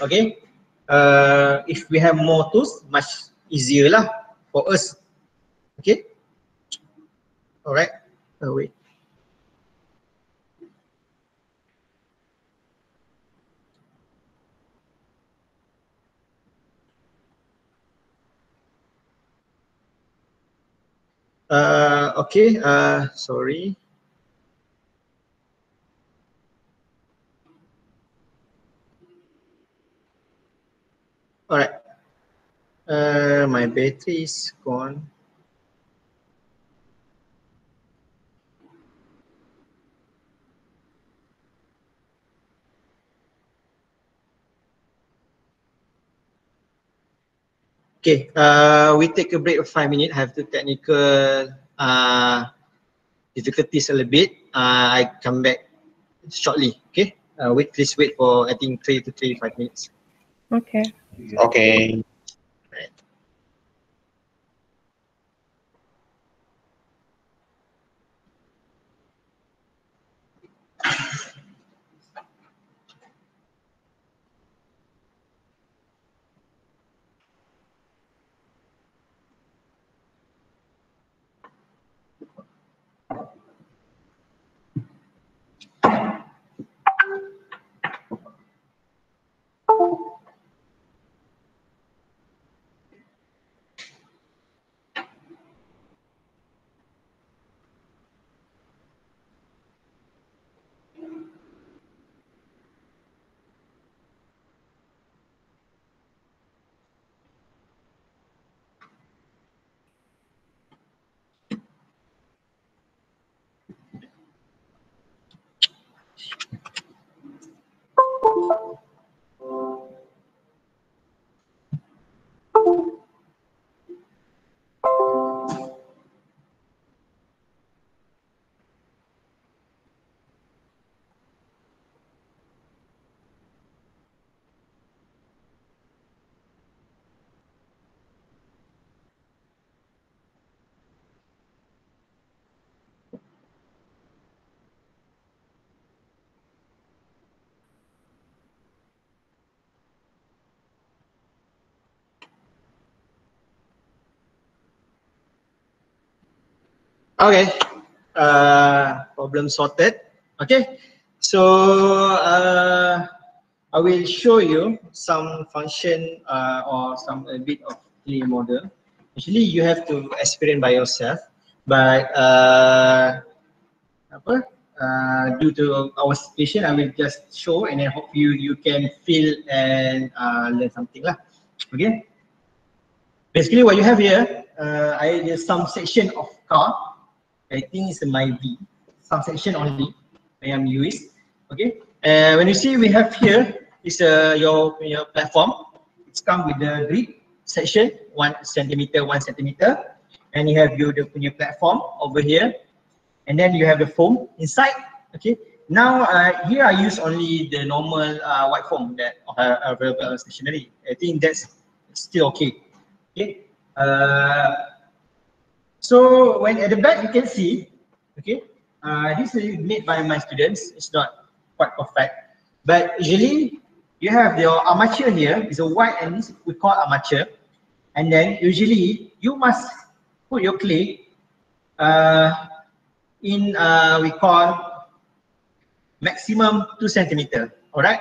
okay uh, if we have more tools much easier lah for us. Okay. Alright. Uh, wait. Uh, okay, uh, sorry. Alright. Uh, my battery is gone. Okay, uh, we take a break of five minutes. Have the technical uh, difficulties a little bit. Uh, I come back shortly. Okay, uh, wait. Please wait for I think three to three five minutes. Okay. Okay. Okay, uh, problem sorted. Okay, so uh, I will show you some function uh, or some a bit of clay model. Actually, you have to experience by yourself, but uh, apa? Uh, due to our situation, I will just show and then hope you you can feel and uh, learn something lah. Okay. Basically, what you have here, uh, I there's some section of car. I think it's my V. Some section only I am used. Okay. And when you see we have here is uh, your your platform. It's come with the grid section, one centimeter, one centimeter, and you have your the punya platform over here, and then you have the foam inside. Okay. Now uh, here I use only the normal uh, white foam that are available stationary. I think that's still okay. Okay. Uh, so when at the back you can see, okay, uh, this is made by my students. It's not quite perfect, but usually you have your armature here. Is a white and this we call armature and then usually you must put your clay uh, in uh, we call maximum 2 centimeter. Alright?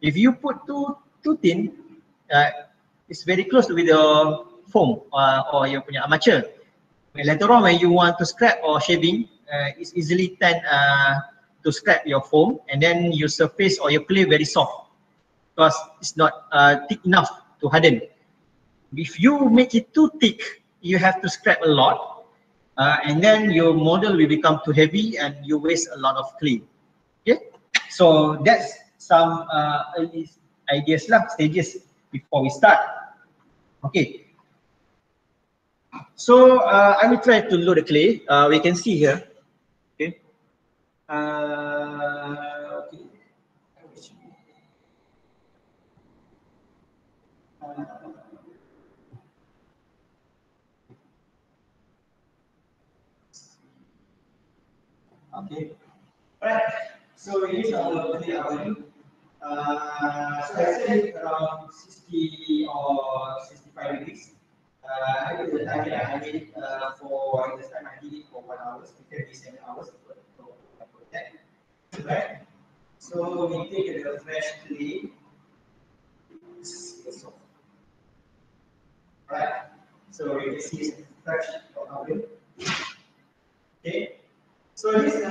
If you put too too thin uh, it's very close with your foam uh, or your punya armature later on when you want to scrap or shaving uh, it's easily tend uh, to scrap your foam and then your surface or your clay very soft because it's not uh, thick enough to harden. If you make it too thick, you have to scrap a lot uh, and then your model will become too heavy and you waste a lot of clay. Okay, so that's some uh, ideas lah, stages before we start. Okay, so uh, I will try to load the clay. Uh, we can see here. Okay. Uh, Okay. Alright. So it is our daily hourly. Uh, so I said around 60 or 65 degrees. Uh, I did the target I it uh, for this time I did it for one hour, it can be seven hours for that. Right? So we take the fresh clay. Right? So you can see it's fresh oven. Okay. So this is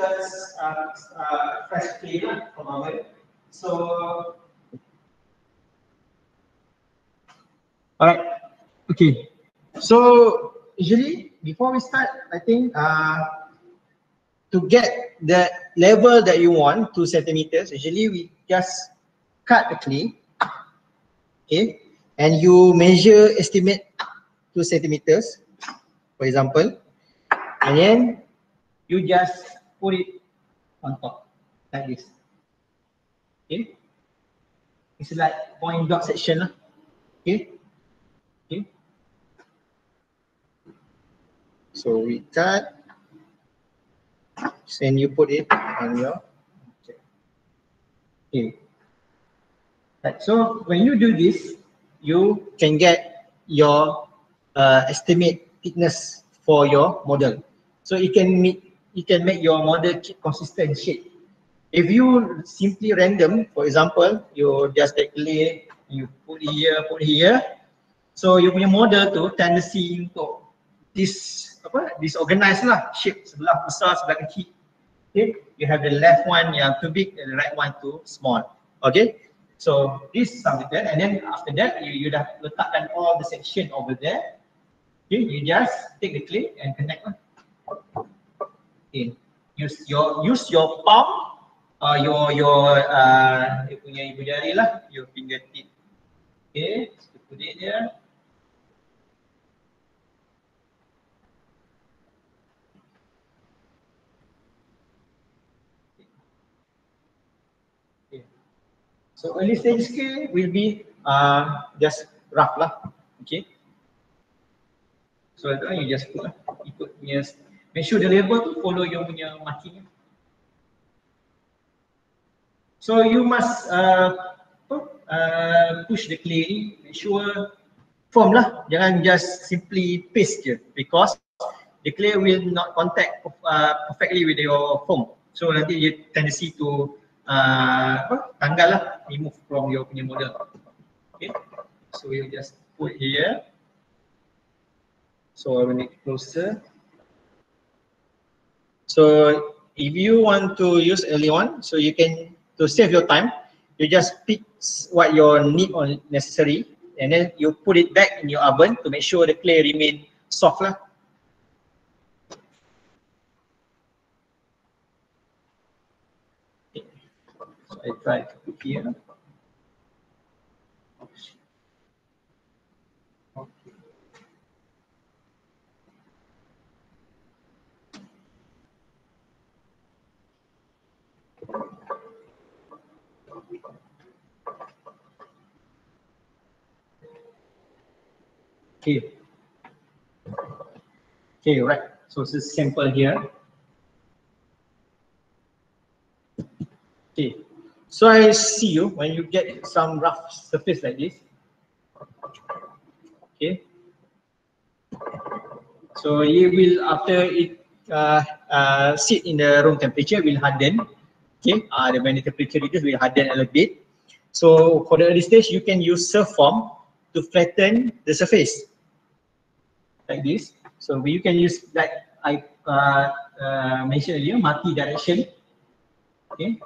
uh, uh, fresh cleaner from our So, all right, okay. So usually before we start, I think uh, to get the level that you want, two centimeters, usually we just cut the clay, okay, and you measure, estimate two centimeters, for example, and then you just put it on top like this. Okay. It's like point dot section. Okay. So we cut. Then you put it on your okay. Right. So when you do this, you can get your uh, estimate thickness for your model. So it can meet you can make your model consistent shape. If you simply random, for example, you just take clay, you put here, put here. So you punya model tu tendency untuk this apa disorganized lah. Shape sebelah besar sebelah kecil. Okay, you have the left one yang too big and the right one too small. Okay, so this that and then after that you you dah letakkan all the section over there. Okay, you just take the clay and connect lah. In use your use your palm uh, your your uh, dia punya ibu jari lah your fingertip. Okay? So put it there So early stage scale will be uh, just rough lah, okay. So you just put lah, ikut punya Make sure the label tu follow your punya marking. So you must uh, uh, push the clay ni, make sure form lah. Jangan just simply paste je because the clay will not contact uh, perfectly with your foam. So nanti you tendency to uh, apa, tanggal lah, remove from your punya model. Okay, so you just put here. So I will make closer. So if you want to use early on, so you can to save your time, you just pick what your need or necessary, and then you put it back in your oven to make sure the clay remain soft lah. I try to put here. Okay. Okay, right. So this is simple here. Okay. So I see you when you get some rough surface like this. Okay. So you will after it uh, uh, sit in the room temperature will harden. Okay. Uh, the the temperature reduces will harden a little bit. So for the early stage you can use surf form to flatten the surface like this. So you can use like I uh, uh, mentioned earlier, multi-direction. Okay.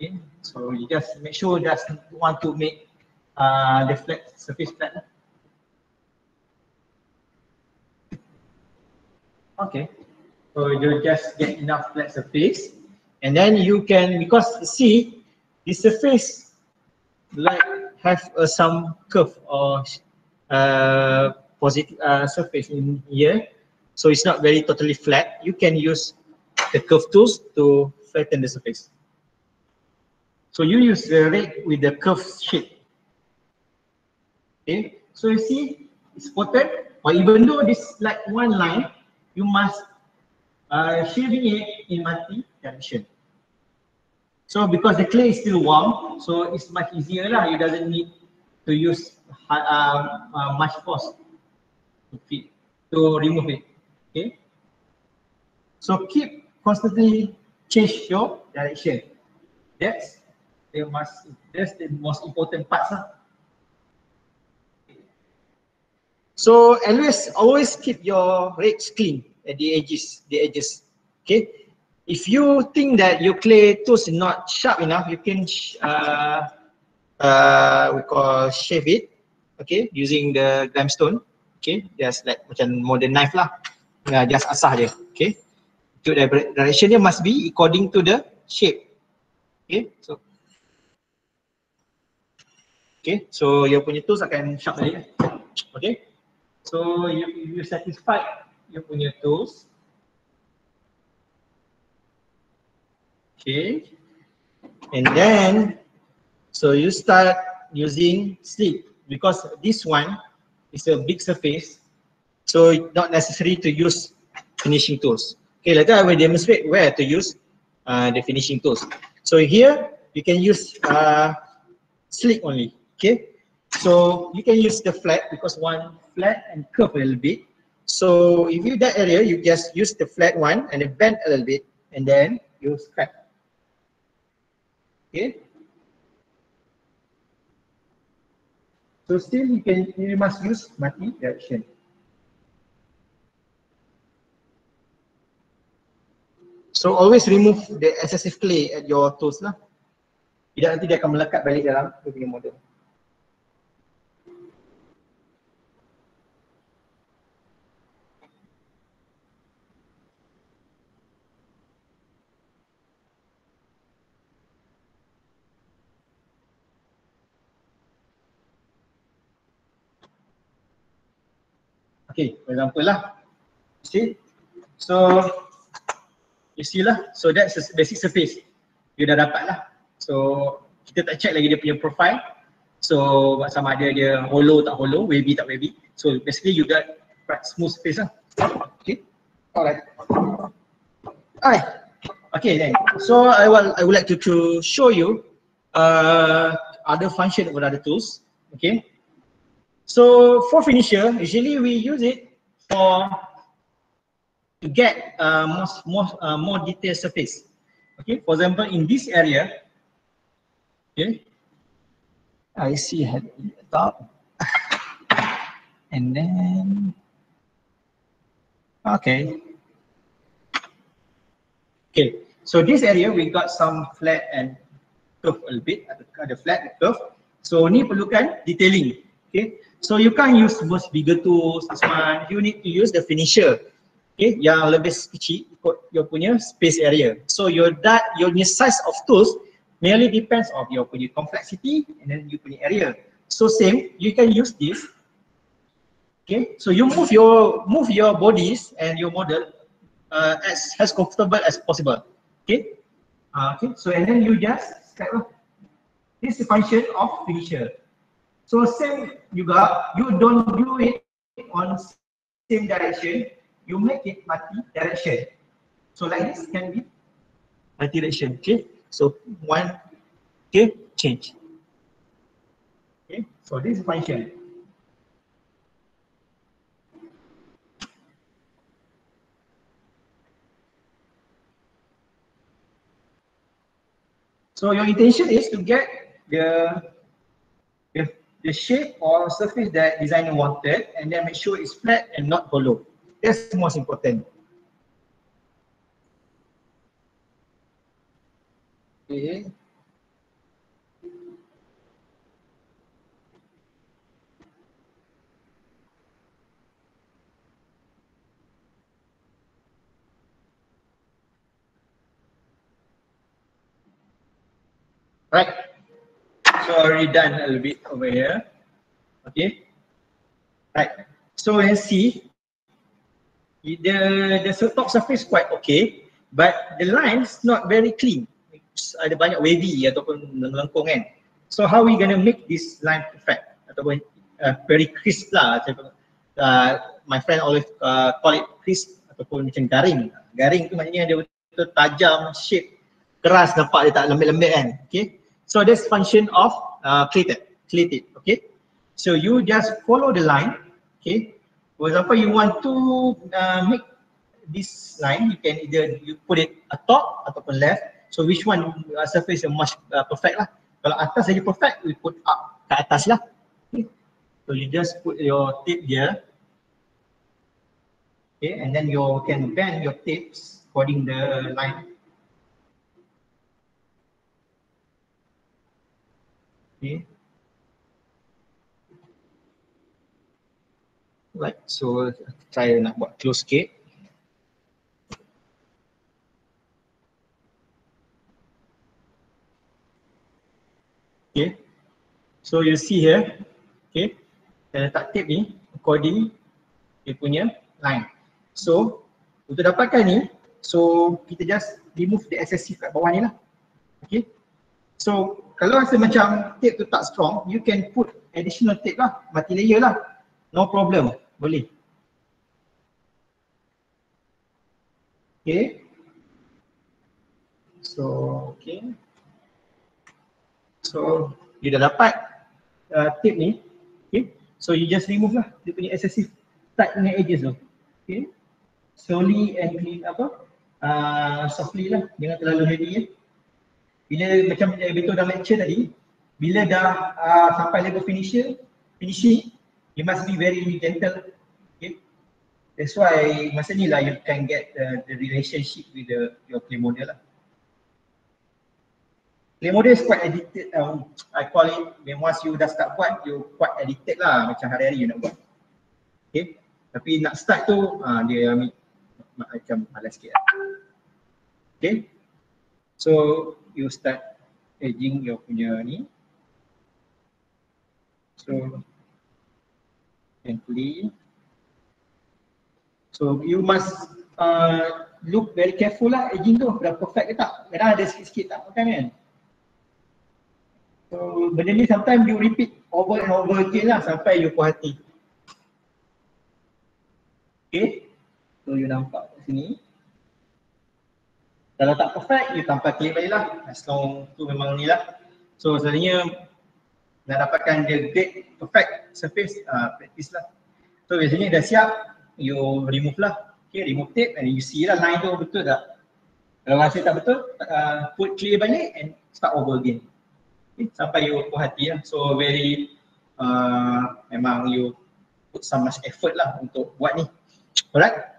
Okay. So you just make sure just want to make uh, the flat surface flat. Okay. So you just get enough flat surface, and then you can because see the surface like have uh, some curve or uh, positive uh, surface in here. So it's not very totally flat. You can use the curve tools to flatten the surface. So you use the red with the curve shape. Okay, so you see it's spotted, or even though this like one line, you must uh, shaving it in multi direction. So because the clay is still warm, so it's much easier lah. You doesn't need to use uh, uh, much force to fit to remove it. Okay. So keep constantly change your direction. That's the must that's the most important part. Huh? So always always keep your rakes clean at the edges, the edges. Okay. If you think that your clay tools is not sharp enough, you can uh, uh, we call shave it, okay, using the limestone. okay just like macam modern knife lah uh, just asah je okay so direction dia must be according to the shape okay so okay so your punya tools akan sharp tadi okay so you you satisfied your punya tools okay and then so you start using slip because this one is a big surface, so not necessary to use finishing tools. Okay, later I will demonstrate where to use uh, the finishing tools. So here you can use uh, slick only. Okay, so you can use the flat because one flat and curve a little bit. So if you that area, you just use the flat one and then bend a little bit, and then you scrape. Okay. So still you can you must use multi direction. So always remove the excessive clay at your toes lah. Tidak nanti dia akan melekat balik dalam dia punya model. Okay, for example lah. See? So, you see lah. So that's the basic surface. You dah dapat lah. So, kita tak check lagi dia punya profile. So, sama ada dia hollow tak hollow, wavy tak wavy. So, basically you got quite smooth surface lah. Okay. Alright. Alright. Okay then. So, I will I would like to, to show you uh, other function of other tools. Okay. So for finisher, usually we use it for to get uh, more, more, uh, more detailed surface. Okay, for example, in this area, okay, I see at the top, and then, okay, okay. So this area we got some flat and curve a little bit, ada flat and curve. So ni perlukan detailing. Okay, so you can't use most bigger tools, this one. You need to use the finisher. Okay, yang lebih kecil ikut your punya space area. So your that your size of tools merely depends of your punya complexity and then you punya area. So same, you can use this. Okay, so you move your move your bodies and your model uh, as as comfortable as possible. Okay, uh, okay. So and then you just step This is the function of finisher. So same juga, you don't do it on same direction, you make it multi direction. So like this can be multi direction. Okay. So one, okay, change. Okay. So this function. So your intention is to get the, the, shape or surface that designer wanted and then make sure it's flat and not hollow. That's most important. Okay. Right. So already done a little bit over here. Okay. Right. So you see the the top surface quite okay, but the lines not very clean. Ada banyak wavy ataupun melengkung kan. So how we gonna make this line perfect ataupun uh, very crisp lah. Uh, my friend always uh, call it crisp ataupun macam garing. Garing tu maknanya dia betul tajam, shape, keras nampak dia tak lembik-lembik kan. Okay. So this function of uh, created, created, okay. So you just follow the line, okay. For example, you want to uh, make this line, you can either you put it atop ataupun left. So which one uh, surface is much uh, perfect lah. Kalau atas saja perfect, we put up ke atas lah. Okay. So you just put your tip here. Okay, and then you can bend your tips according the line. Okay. Right, so try nak buat close sikit. Okay, so you see here, okay, saya letak tape ni according dia punya line. So, untuk dapatkan ni, so kita just remove the excessive kat bawah ni lah. Okay, so kalau rasa macam tape tu tak strong, you can put additional tape lah, multi layer lah. No problem, boleh. Okay. So, okay. So, you dah dapat uh, tape ni. Okay. So, you just remove lah dia punya excessive tight dengan edges tu. Okay. Slowly and clean apa? Uh, softly lah, jangan terlalu heavy ya bila macam eh, betul dalam lecture tadi bila dah uh, sampai level finisher finishing you must be very gentle okay? That's why masa ni lah you can get the, the relationship with the your clay model lah. Clay model is quite addicted um, I call it when once you dah start buat you quite addicted lah macam hari-hari you nak buat. Okay? Tapi nak start tu uh, dia ambil macam malas sikit lah. okay? So you start aging your punya ni. So gently. So you must uh, look very careful lah aging tu dah perfect ke tak. Kadang ada sikit-sikit tak makan kan. So benda ni sometimes you repeat over and over again lah sampai you puas hati. Okay. So you nampak kat sini. Kalau tak perfect, you tambah clear balik lah. As long tu memang ni lah. So sebenarnya nak dapatkan the great perfect surface, uh, practice lah. So biasanya dah siap, you remove lah. Okay, remove tape and you see lah line tu betul tak. Kalau rasa tak betul, uh, put clear balik and start over again. Okay, sampai you puas hati lah. So very, uh, memang you put some much effort lah untuk buat ni. Alright.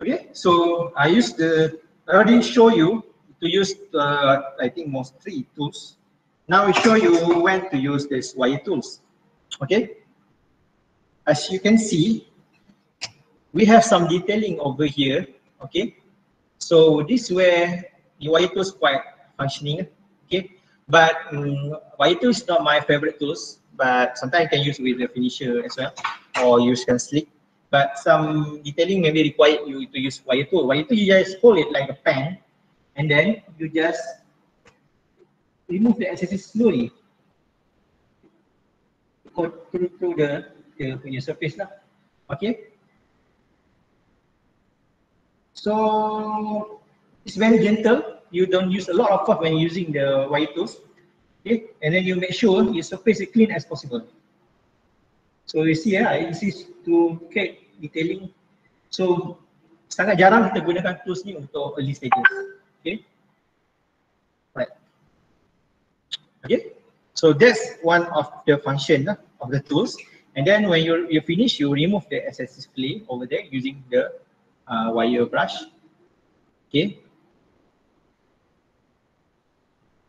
Okay, so I use the, I already show you to use the, I think most three tools. Now I show you when to use this wire tools. Okay. As you can see, we have some detailing over here. Okay. So this where the wire tools quite functioning. Okay. But um, wire tools is not my favorite tools, but sometimes I can use with the finisher as well, or use can slick. But some detailing maybe require you to use wire tool. Wire tool you just hold it like a pen, and then you just remove the excess slowly go through, through the the surface lah. Okay. So it's very gentle. You don't use a lot of force when using the wire tools. Okay, and then you make sure your surface is clean as possible. So you see, yeah, this is to create detailing. So sangat jarang kita gunakan tools ni untuk early stages. Okay. Right. Okay. So that's one of the function uh, of the tools. And then when you you finish, you remove the excessive clay over there using the uh, wire brush. Okay.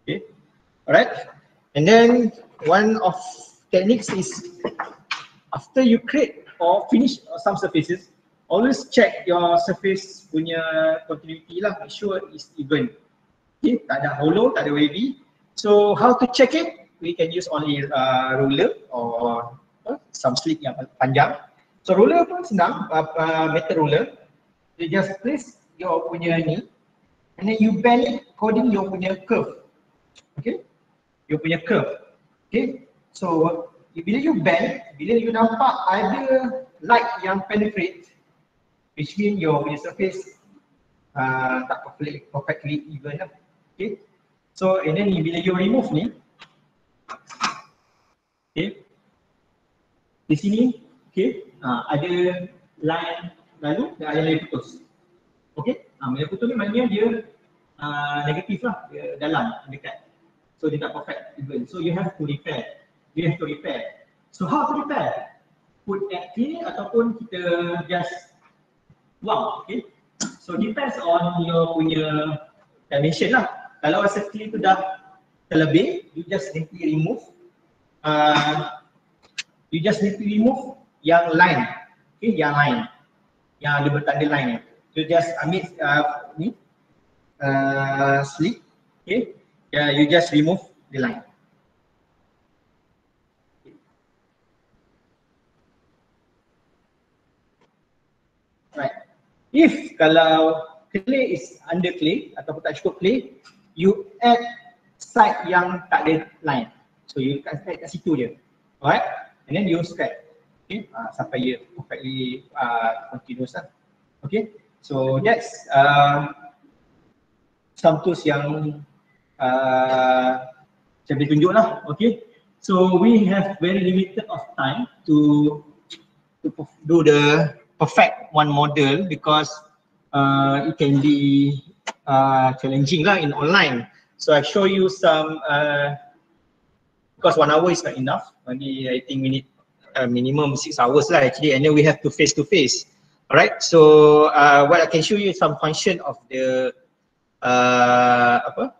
Okay. Alright. And then one of techniques is after you create or finish some surfaces, always check your surface punya continuity lah. Make sure it's even. Okay. Tak ada hollow, tak ada wavy. So how to check it? we can use only uh, ruler or uh, some slick yang panjang. So ruler pun senang, uh, uh, metal ruler. You just place your punya ni and then you bend it according your punya curve. Okay? Your punya curve. Okay? So bila you bend, bila you nampak ada light yang penetrate which mean your punya surface uh, tak perfectly, perfectly even lah. Okay? So and then bila you remove ni, Okay. Di sini, okay, uh, ada line lalu dan ada line putus. Okay, uh, line putus ni maknanya dia uh, negatif lah, dia dalam, dekat. So dia tak perfect even. So you have to repair. You have to repair. So how to repair? Put at clear ataupun kita just wow, okay. So depends on your punya dimension lah. Kalau rasa clear tu dah terlebih, you just simply remove uh, you just need to remove yang line okay yang line yang ada bertanda line you just ambil uh, ni uh, slip okay yeah you just remove the line right if kalau clay is under clay ataupun tak cukup clay you add side yang tak ada line So you can start kat situ je. Alright? And then you scratch. Okay? Uh, sampai dia perfectly uh, continuous lah. Okay? So that's uh, some tools yang uh, saya boleh tunjuk lah. Okay? So we have very limited of time to to do the perfect one model because uh, it can be uh, challenging lah in online. So I show you some uh, because one hour is not enough. Maybe I think we need a minimum six hours lah actually, and then we have to face to face. Alright, so uh, what I can show you is some function of the uh, apa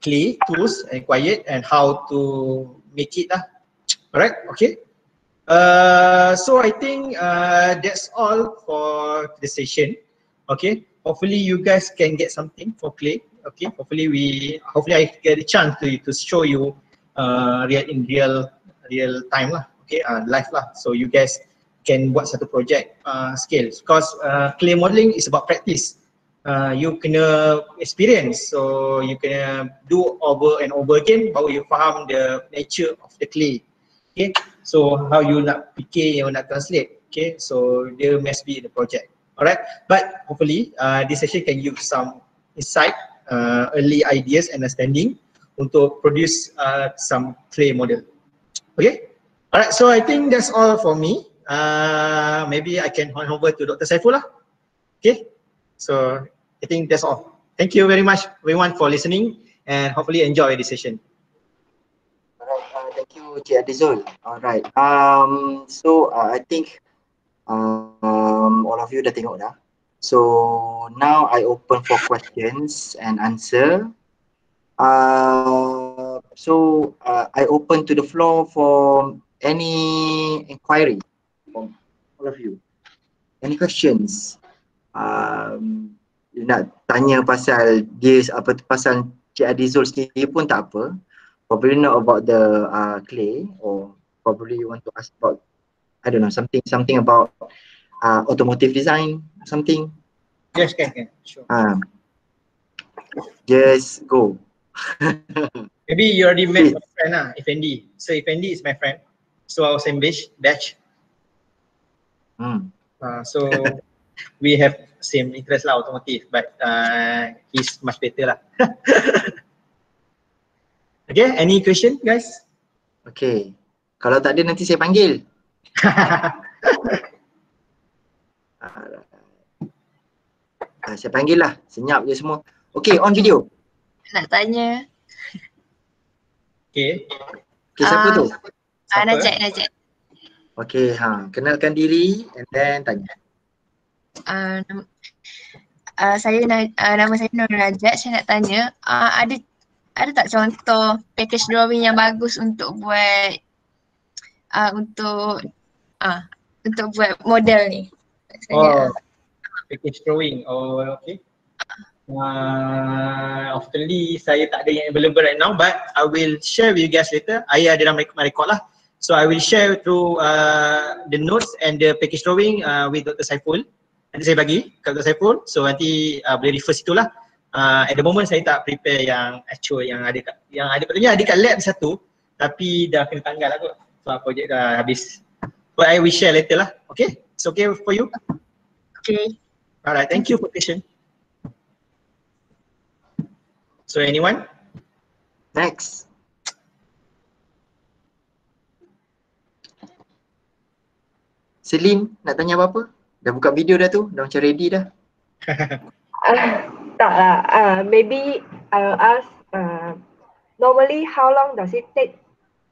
clay tools required and how to make it lah. Alright, okay. Uh, so I think uh, that's all for the session. Okay, hopefully you guys can get something for clay. Okay, hopefully we, hopefully I get a chance to to show you uh, real in real real time lah. Okay? Uh, live lah. So you guys can buat satu project uh, scale. Because uh, clay modeling is about practice. Uh, you kena experience. So you kena do over and over again baru you faham the nature of the clay. Okay so how you nak fikir you nak translate okay so there must be the project alright but hopefully uh, this session can give some insight uh, early ideas understanding untuk produce uh, some clay model. Okay, alright. So I think that's all for me. Uh, maybe I can hand over to Dr. Saifullah. Okay, so I think that's all. Thank you very much everyone for listening and hopefully enjoy this session. Thank you Cik Adizul. Alright, um, so uh, I think um, all of you dah tengok dah. So now I open for questions and answer. Uh, so uh, I open to the floor for any inquiry from all of you. Any questions? Um, nak tanya pasal dia apa pasal Cik Adizul sendiri pun tak apa. Probably not about the uh, clay or probably you want to ask about I don't know something something about uh, automotive design something Yes, can, can, sure. uh, just go Maybe you already met my friend lah, Effendi. So Effendi is my friend. So I was in batch. batch. hmm. Uh, so we have same interest lah automotive, but uh, he's much better lah. okay, any question guys? okay kalau tak ada nanti saya panggil uh, saya panggil lah senyap je semua okay on video Nak tanya. okay, okay siapa Ah. tu Ah, Siapa? Najat, Najat. okay ha kenalkan diri and then tanya Uh, nam- uh, saya na- uh, nama saya Nur Najat. Saya nak tanya, uh, ada ada tak contoh package drawing yang bagus untuk buat uh, untuk uh, untuk buat model ni? oh, package drawing. Oh, okay. Uh, oftenly saya tak ada yang available right now but I will share with you guys later. Ayah ada dalam my record lah. So I will share through uh, the notes and the package drawing uh, with Dr. Saiful. Nanti saya bagi kat Dr. Saiful. So nanti uh, boleh refer situ lah. Uh, at the moment saya tak prepare yang actual yang ada kat, yang ada patutnya ada kat lab satu tapi dah kena tanggal lah kot. So projek dah habis. But I will share later lah. Okay? It's okay for you? okay. Alright, thank you for patient. So anyone? next Celine nak tanya apa-apa? Dah buka video dah tu? Dah macam ready dah? Uh, tak lah. Uh, maybe I'll ask. Uh, normally, how long does it take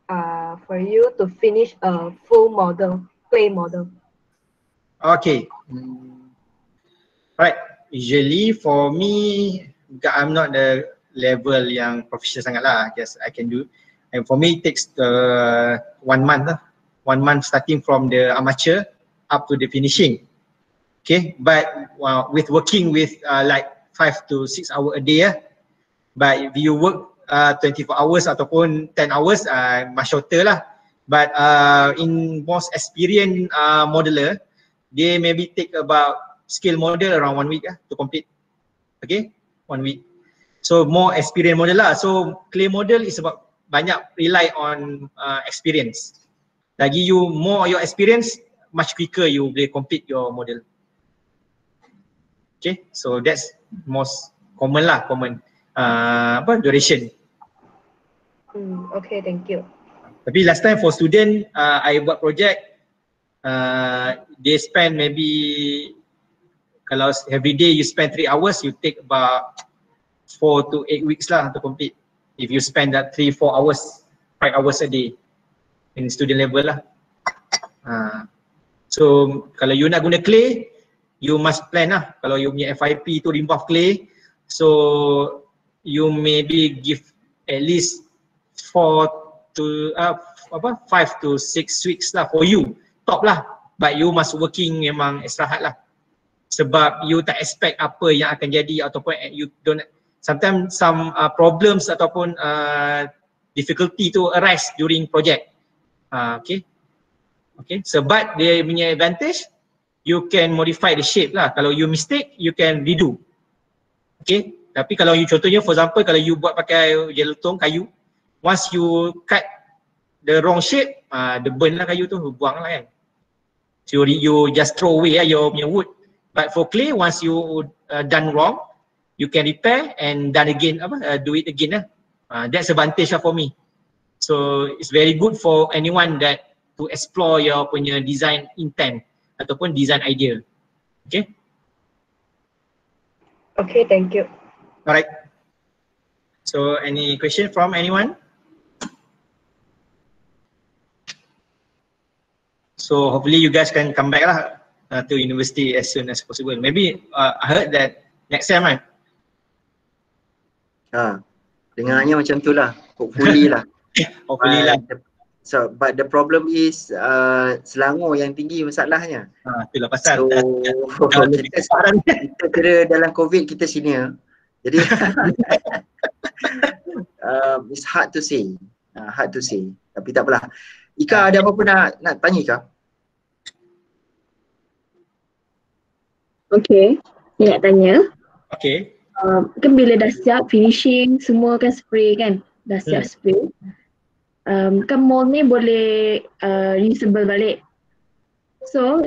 uh, for you to finish a full model, clay model? Okay. Right. Usually for me, I'm not the level yang professional sangat lah. I guess I can do. And for me, it takes the one month lah. One month starting from the amateur up to the finishing. Okay. But uh, with working with uh, like five to six hour a day, yeah. But if you work uh, 24 hours ataupun 10 hours, uh, much shorter lah. But uh, in most experienced uh, modeler, they maybe take about scale model around one week lah to complete. Okay, one week. So more experienced model lah. So clay model is about banyak rely on uh, experience. Lagi you more your experience, much quicker you boleh complete your model. Okay, so that's most common lah, common uh, apa duration. Hmm, okay, thank you. Tapi last time for student, uh, I buat project, uh, they spend maybe kalau every day you spend three hours, you take about four to eight weeks lah to complete. If you spend that three, four hours, five hours a day in student level lah. Uh, so kalau you nak guna clay, you must plan lah. Kalau you punya FIP tu remove clay, so you maybe give at least four to uh, apa five to six weeks lah for you. Top lah. But you must working memang extra hard lah. Sebab you tak expect apa yang akan jadi ataupun you don't sometimes some uh, problems ataupun uh, difficulty to arise during project. Uh, okay. Okay. Sebab dia punya advantage you can modify the shape lah. Kalau you mistake you can redo. Okay? Tapi kalau you contohnya for example kalau you buat pakai jelutong kayu once you cut the wrong shape uh, the burn lah kayu tu buang lah kan. So you, you just throw away lah your punya wood. But for clay once you uh, done wrong you can repair and done again apa uh, do it again lah. Uh, that's advantage lah for me. So it's very good for anyone that to explore your punya design intent ataupun design idea okay Okay, thank you. Alright. So any question from anyone? So hopefully you guys can come back lah uh, to university as soon as possible. Maybe uh, I heard that next time kan? Ha, dengarnya macam tu lah. Hopefully lah. Hopefully lah. So, but the problem is uh, Selangor yang tinggi masalahnya. Ha, itulah pasal. So, Dah- dah kita, kita kira dalam COVID kita senior. Jadi um, it's hard to say. Uh, hard to say. Tapi tak apalah. Ika ada apa-apa nak, nak tanya Ika? Okay, saya nak tanya. Okay. Uh, kan bila dah siap finishing semua kan spray kan? Dah siap Hmm. spray. Um, kan mold ni boleh uh, reusable balik. So,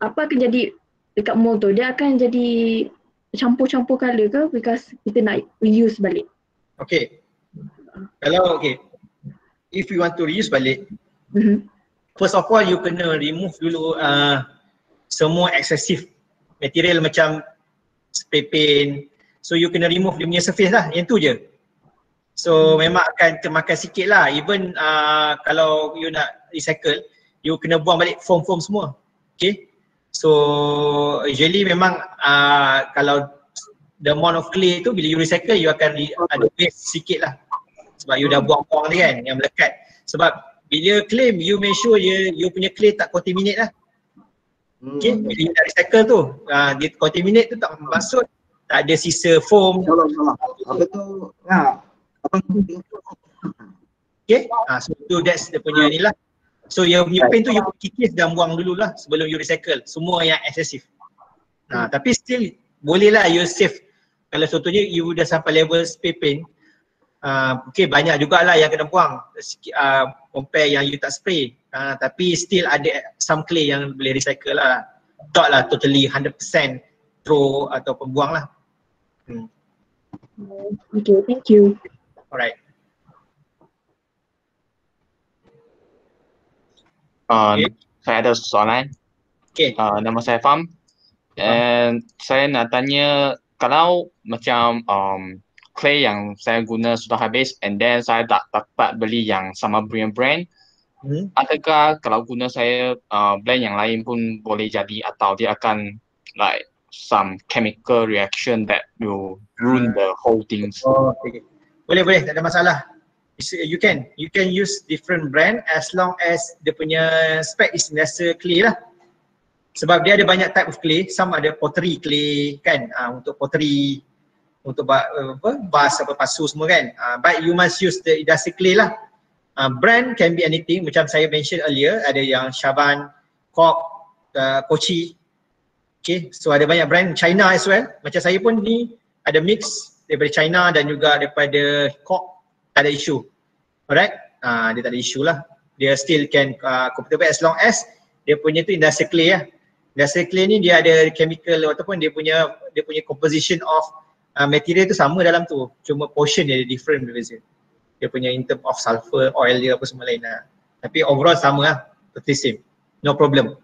apa akan jadi dekat mold tu? Dia akan jadi campur-campur colour ke because kita nak reuse balik? Okay. Kalau okay. If you want to reuse balik, Mhm. first of all you kena remove dulu uh, semua excessive material macam spray paint. So you kena remove dia punya surface lah, yang tu je. So memang akan termakan sikit lah. Even uh, kalau you nak recycle, you kena buang balik foam-foam semua. Okay. So usually memang uh, kalau the amount of clay tu bila you recycle you akan re- ada waste sikit lah. Sebab you dah buang-buang ni kan yang melekat. Sebab bila claim you make sure you, you punya clay tak contaminate lah. Okay, Hmm. bila you nak recycle tu, uh, dia contaminate tu tak maksud tak ada sisa foam. Apa tu? Ha. Okay, uh, so tu that's dia punya ni lah. So yang punya paint tu you kikis dan buang dulu lah sebelum you recycle. Semua yang excessive. Nah, tapi still boleh lah you save. Kalau contohnya you dah sampai level spray paint, uh, okay banyak jugalah yang kena buang Sikit, uh, compare yang you tak spray. Uh, tapi still ada some clay yang boleh recycle lah. Tak lah totally 100% throw ataupun buang lah. Hmm. Okay, thank you. Alright. Uh, Okay. Saya ada soalan. Okay. Uh, nama saya Fam. And saya nak tanya kalau macam um, clay yang saya guna sudah habis and then saya tak dapat beli yang sama brand brand, Hmm. adakah kalau guna saya uh, blend yang lain pun boleh jadi atau dia akan like some chemical reaction that will ruin the whole things? Oh, okay. Boleh boleh tak ada masalah. It's- You can you can use different brand as long as dia punya spec is lesser clay lah. Sebab dia ada banyak type of clay, some ada pottery clay kan uh, untuk pottery untuk ba, uh, apa bas apa pasu semua kan. Uh, but you must use the industrial clay lah. Uh, brand can be anything macam saya mention earlier ada yang Shaban, Cork, uh, Kochi. Okay, so ada banyak brand China as well. Macam saya pun ni ada mix daripada China dan juga daripada Cork tak ada isu. Alright, uh, dia tak ada isu lah. Dia still can uh, compatible as long as dia punya tu industrial clay lah. Industrial clay ni dia ada chemical ataupun dia punya dia punya composition of uh, material tu sama dalam tu. Cuma portion dia different berbeza. Dia punya in term of sulfur, oil dia apa semua lain lah. Tapi overall sama lah. Totally same. No problem.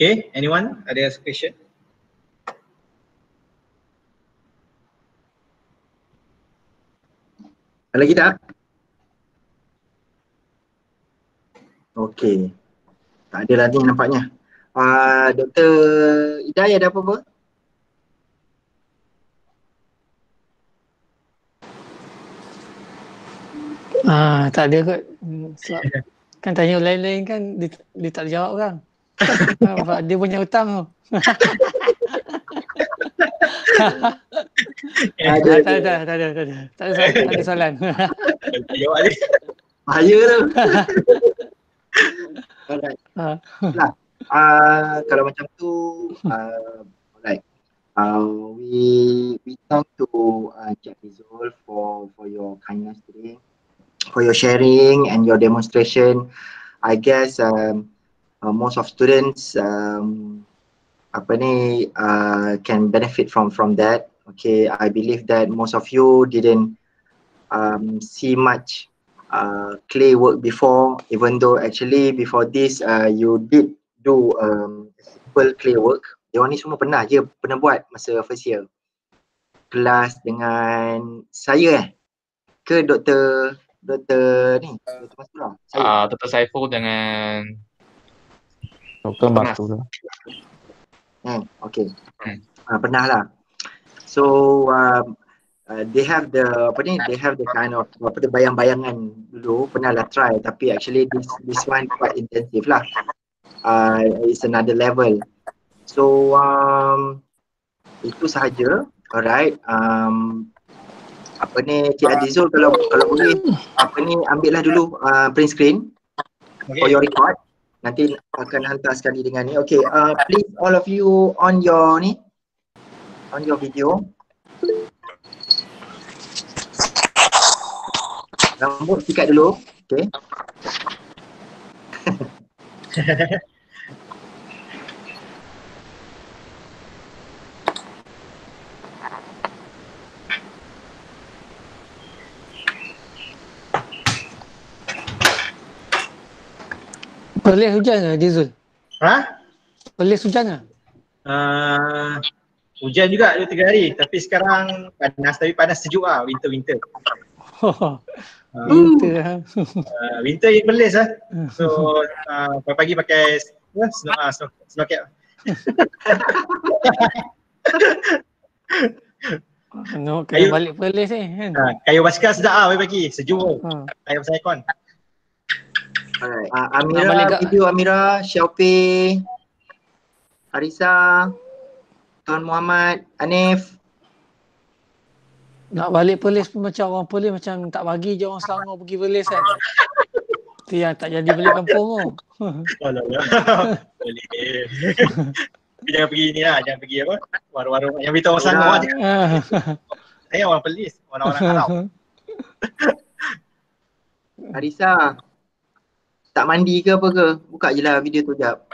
Okay, anyone? Ada question? Ada lagi tak? Okey. Tak ada lagi nampaknya. Uh, Dr. Hidayah ada apa-apa? Ah, tak ada kot. Sebab kan tanya lain-lain kan dia, dia tak jawab kan. Dia punya hutang tu. Ada, tak ada, tak ada, tak ada. Tak ada, soalan- tak ada soalan. Jawab dia. Bahaya tu. Alright. Ah. Uh, kalau macam tu, uh, alright. Uh, we we talk to uh, Jack for for your kindness today, for your sharing and your demonstration. I guess um, uh, most of students um, apa ni uh, can benefit from from that. Okay, I believe that most of you didn't um, see much uh, clay work before, even though actually before this uh, you did do um, simple clay work. Dia ni semua pernah je, pernah buat masa first year. Kelas dengan saya eh? Ke doktor, doktor ni, doktor Masura? Saya. Uh, Dr. Saiful dengan Doktor Pernah. Batu lah. Hmm, okay. Hmm. Uh, pernah lah. So um, uh, they have the apa ni? They have the kind of apa tu bayang-bayangan dulu pernah lah try tapi actually this this one quite intensive lah. Uh, it's another level. So um, itu sahaja. Alright. Um, apa ni Cik Adizul kalau kalau boleh apa ni ambil lah dulu uh, print screen for Okay. your record. Nanti akan hantar sekali dengan ni. Okay, uh, please all of you on your ni, on your video. Rambut sikat dulu. Okay. Perlis hujan ke Dizul? Ha? Perlis hujan ke? Uh, hujan juga dua tiga hari tapi sekarang panas tapi panas sejuk ah winter winter. Uh, Winter lah. uh, winter yang belis ah. So uh, pagi-pagi pakai apa? Snow, uh, snow, snow cap. No, kena Kayu- balik Perlis ni kan. Uh, kayu basikal sedap ah pagi-pagi sejuk. Ha. Kayu pasal aircon. Alright. Uh, Nak Amira, video Amira, Syaupi, Arisa, Tuan Muhammad, Anif. Nak balik Perlis pun macam orang Perlis macam tak bagi je orang Selangor pergi Perlis kan. Itu yang tak jadi balik kampung tu. Boleh. Tapi jangan pergi ni lah, jangan pergi apa? Warung-warung yang beritahu orang Selangor je. Saya orang Perlis, orang-orang Arab. Arisa. Tak mandi ke apa ke? Buka je lah video tu jap.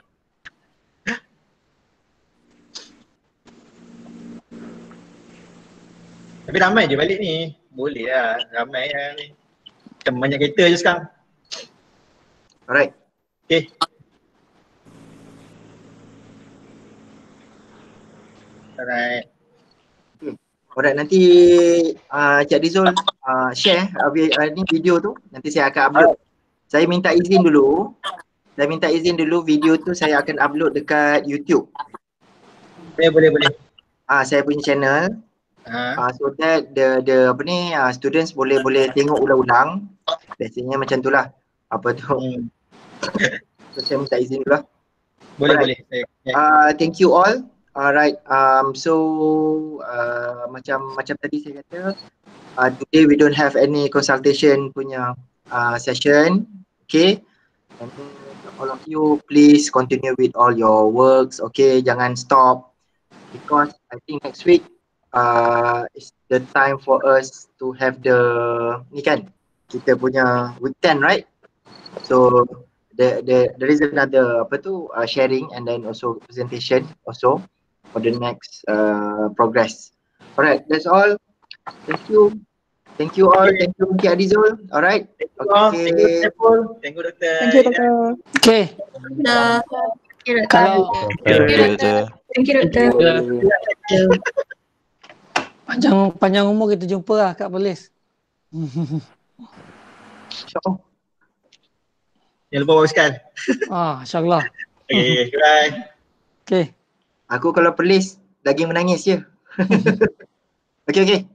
Tapi ramai je balik ni. Boleh lah, ramai lah ni. Macam banyak kereta je sekarang. Alright. Okay. Alright. Alright nanti uh, Cik Rizul uh, share uh, vi- uh, ni video tu nanti saya akan upload. Saya minta izin dulu. Saya minta izin dulu video tu saya akan upload dekat YouTube. Boleh, boleh, boleh. Ah saya punya channel. Ha. Uh, so that the the apa ni uh, students boleh boleh tengok ulang-ulang. Biasanya macam tu lah. Apa tu. Hmm. So saya minta izin dulu lah. Boleh, Alright. boleh. Uh, thank you all. Alright. Um, so uh, macam macam tadi saya kata, uh, today we don't have any consultation punya uh, session. Okay. And all of you please continue with all your works. Okay. Jangan stop because I think next week uh, is the time for us to have the ni kan kita punya week 10 right? So there, there, there is another apa tu uh, sharing and then also presentation also for the next uh, progress. Alright, that's all. Thank you. Thank you all. Thank you Mungkin Adizul. Alright. Oh, thank you, Okay. Saiful. Thank you, Doktor. Thank you, Doktor. Okay, Dah. kalau Thank you, Doktor. Thank you, Doktor. panjang panjang umur kita jumpa lah kat Perlis. InsyaAllah. Jangan lupa bawa sekal. ah, insyaAllah. Okay, bye. Okay. Aku kalau pelis lagi menangis je. okay, okay.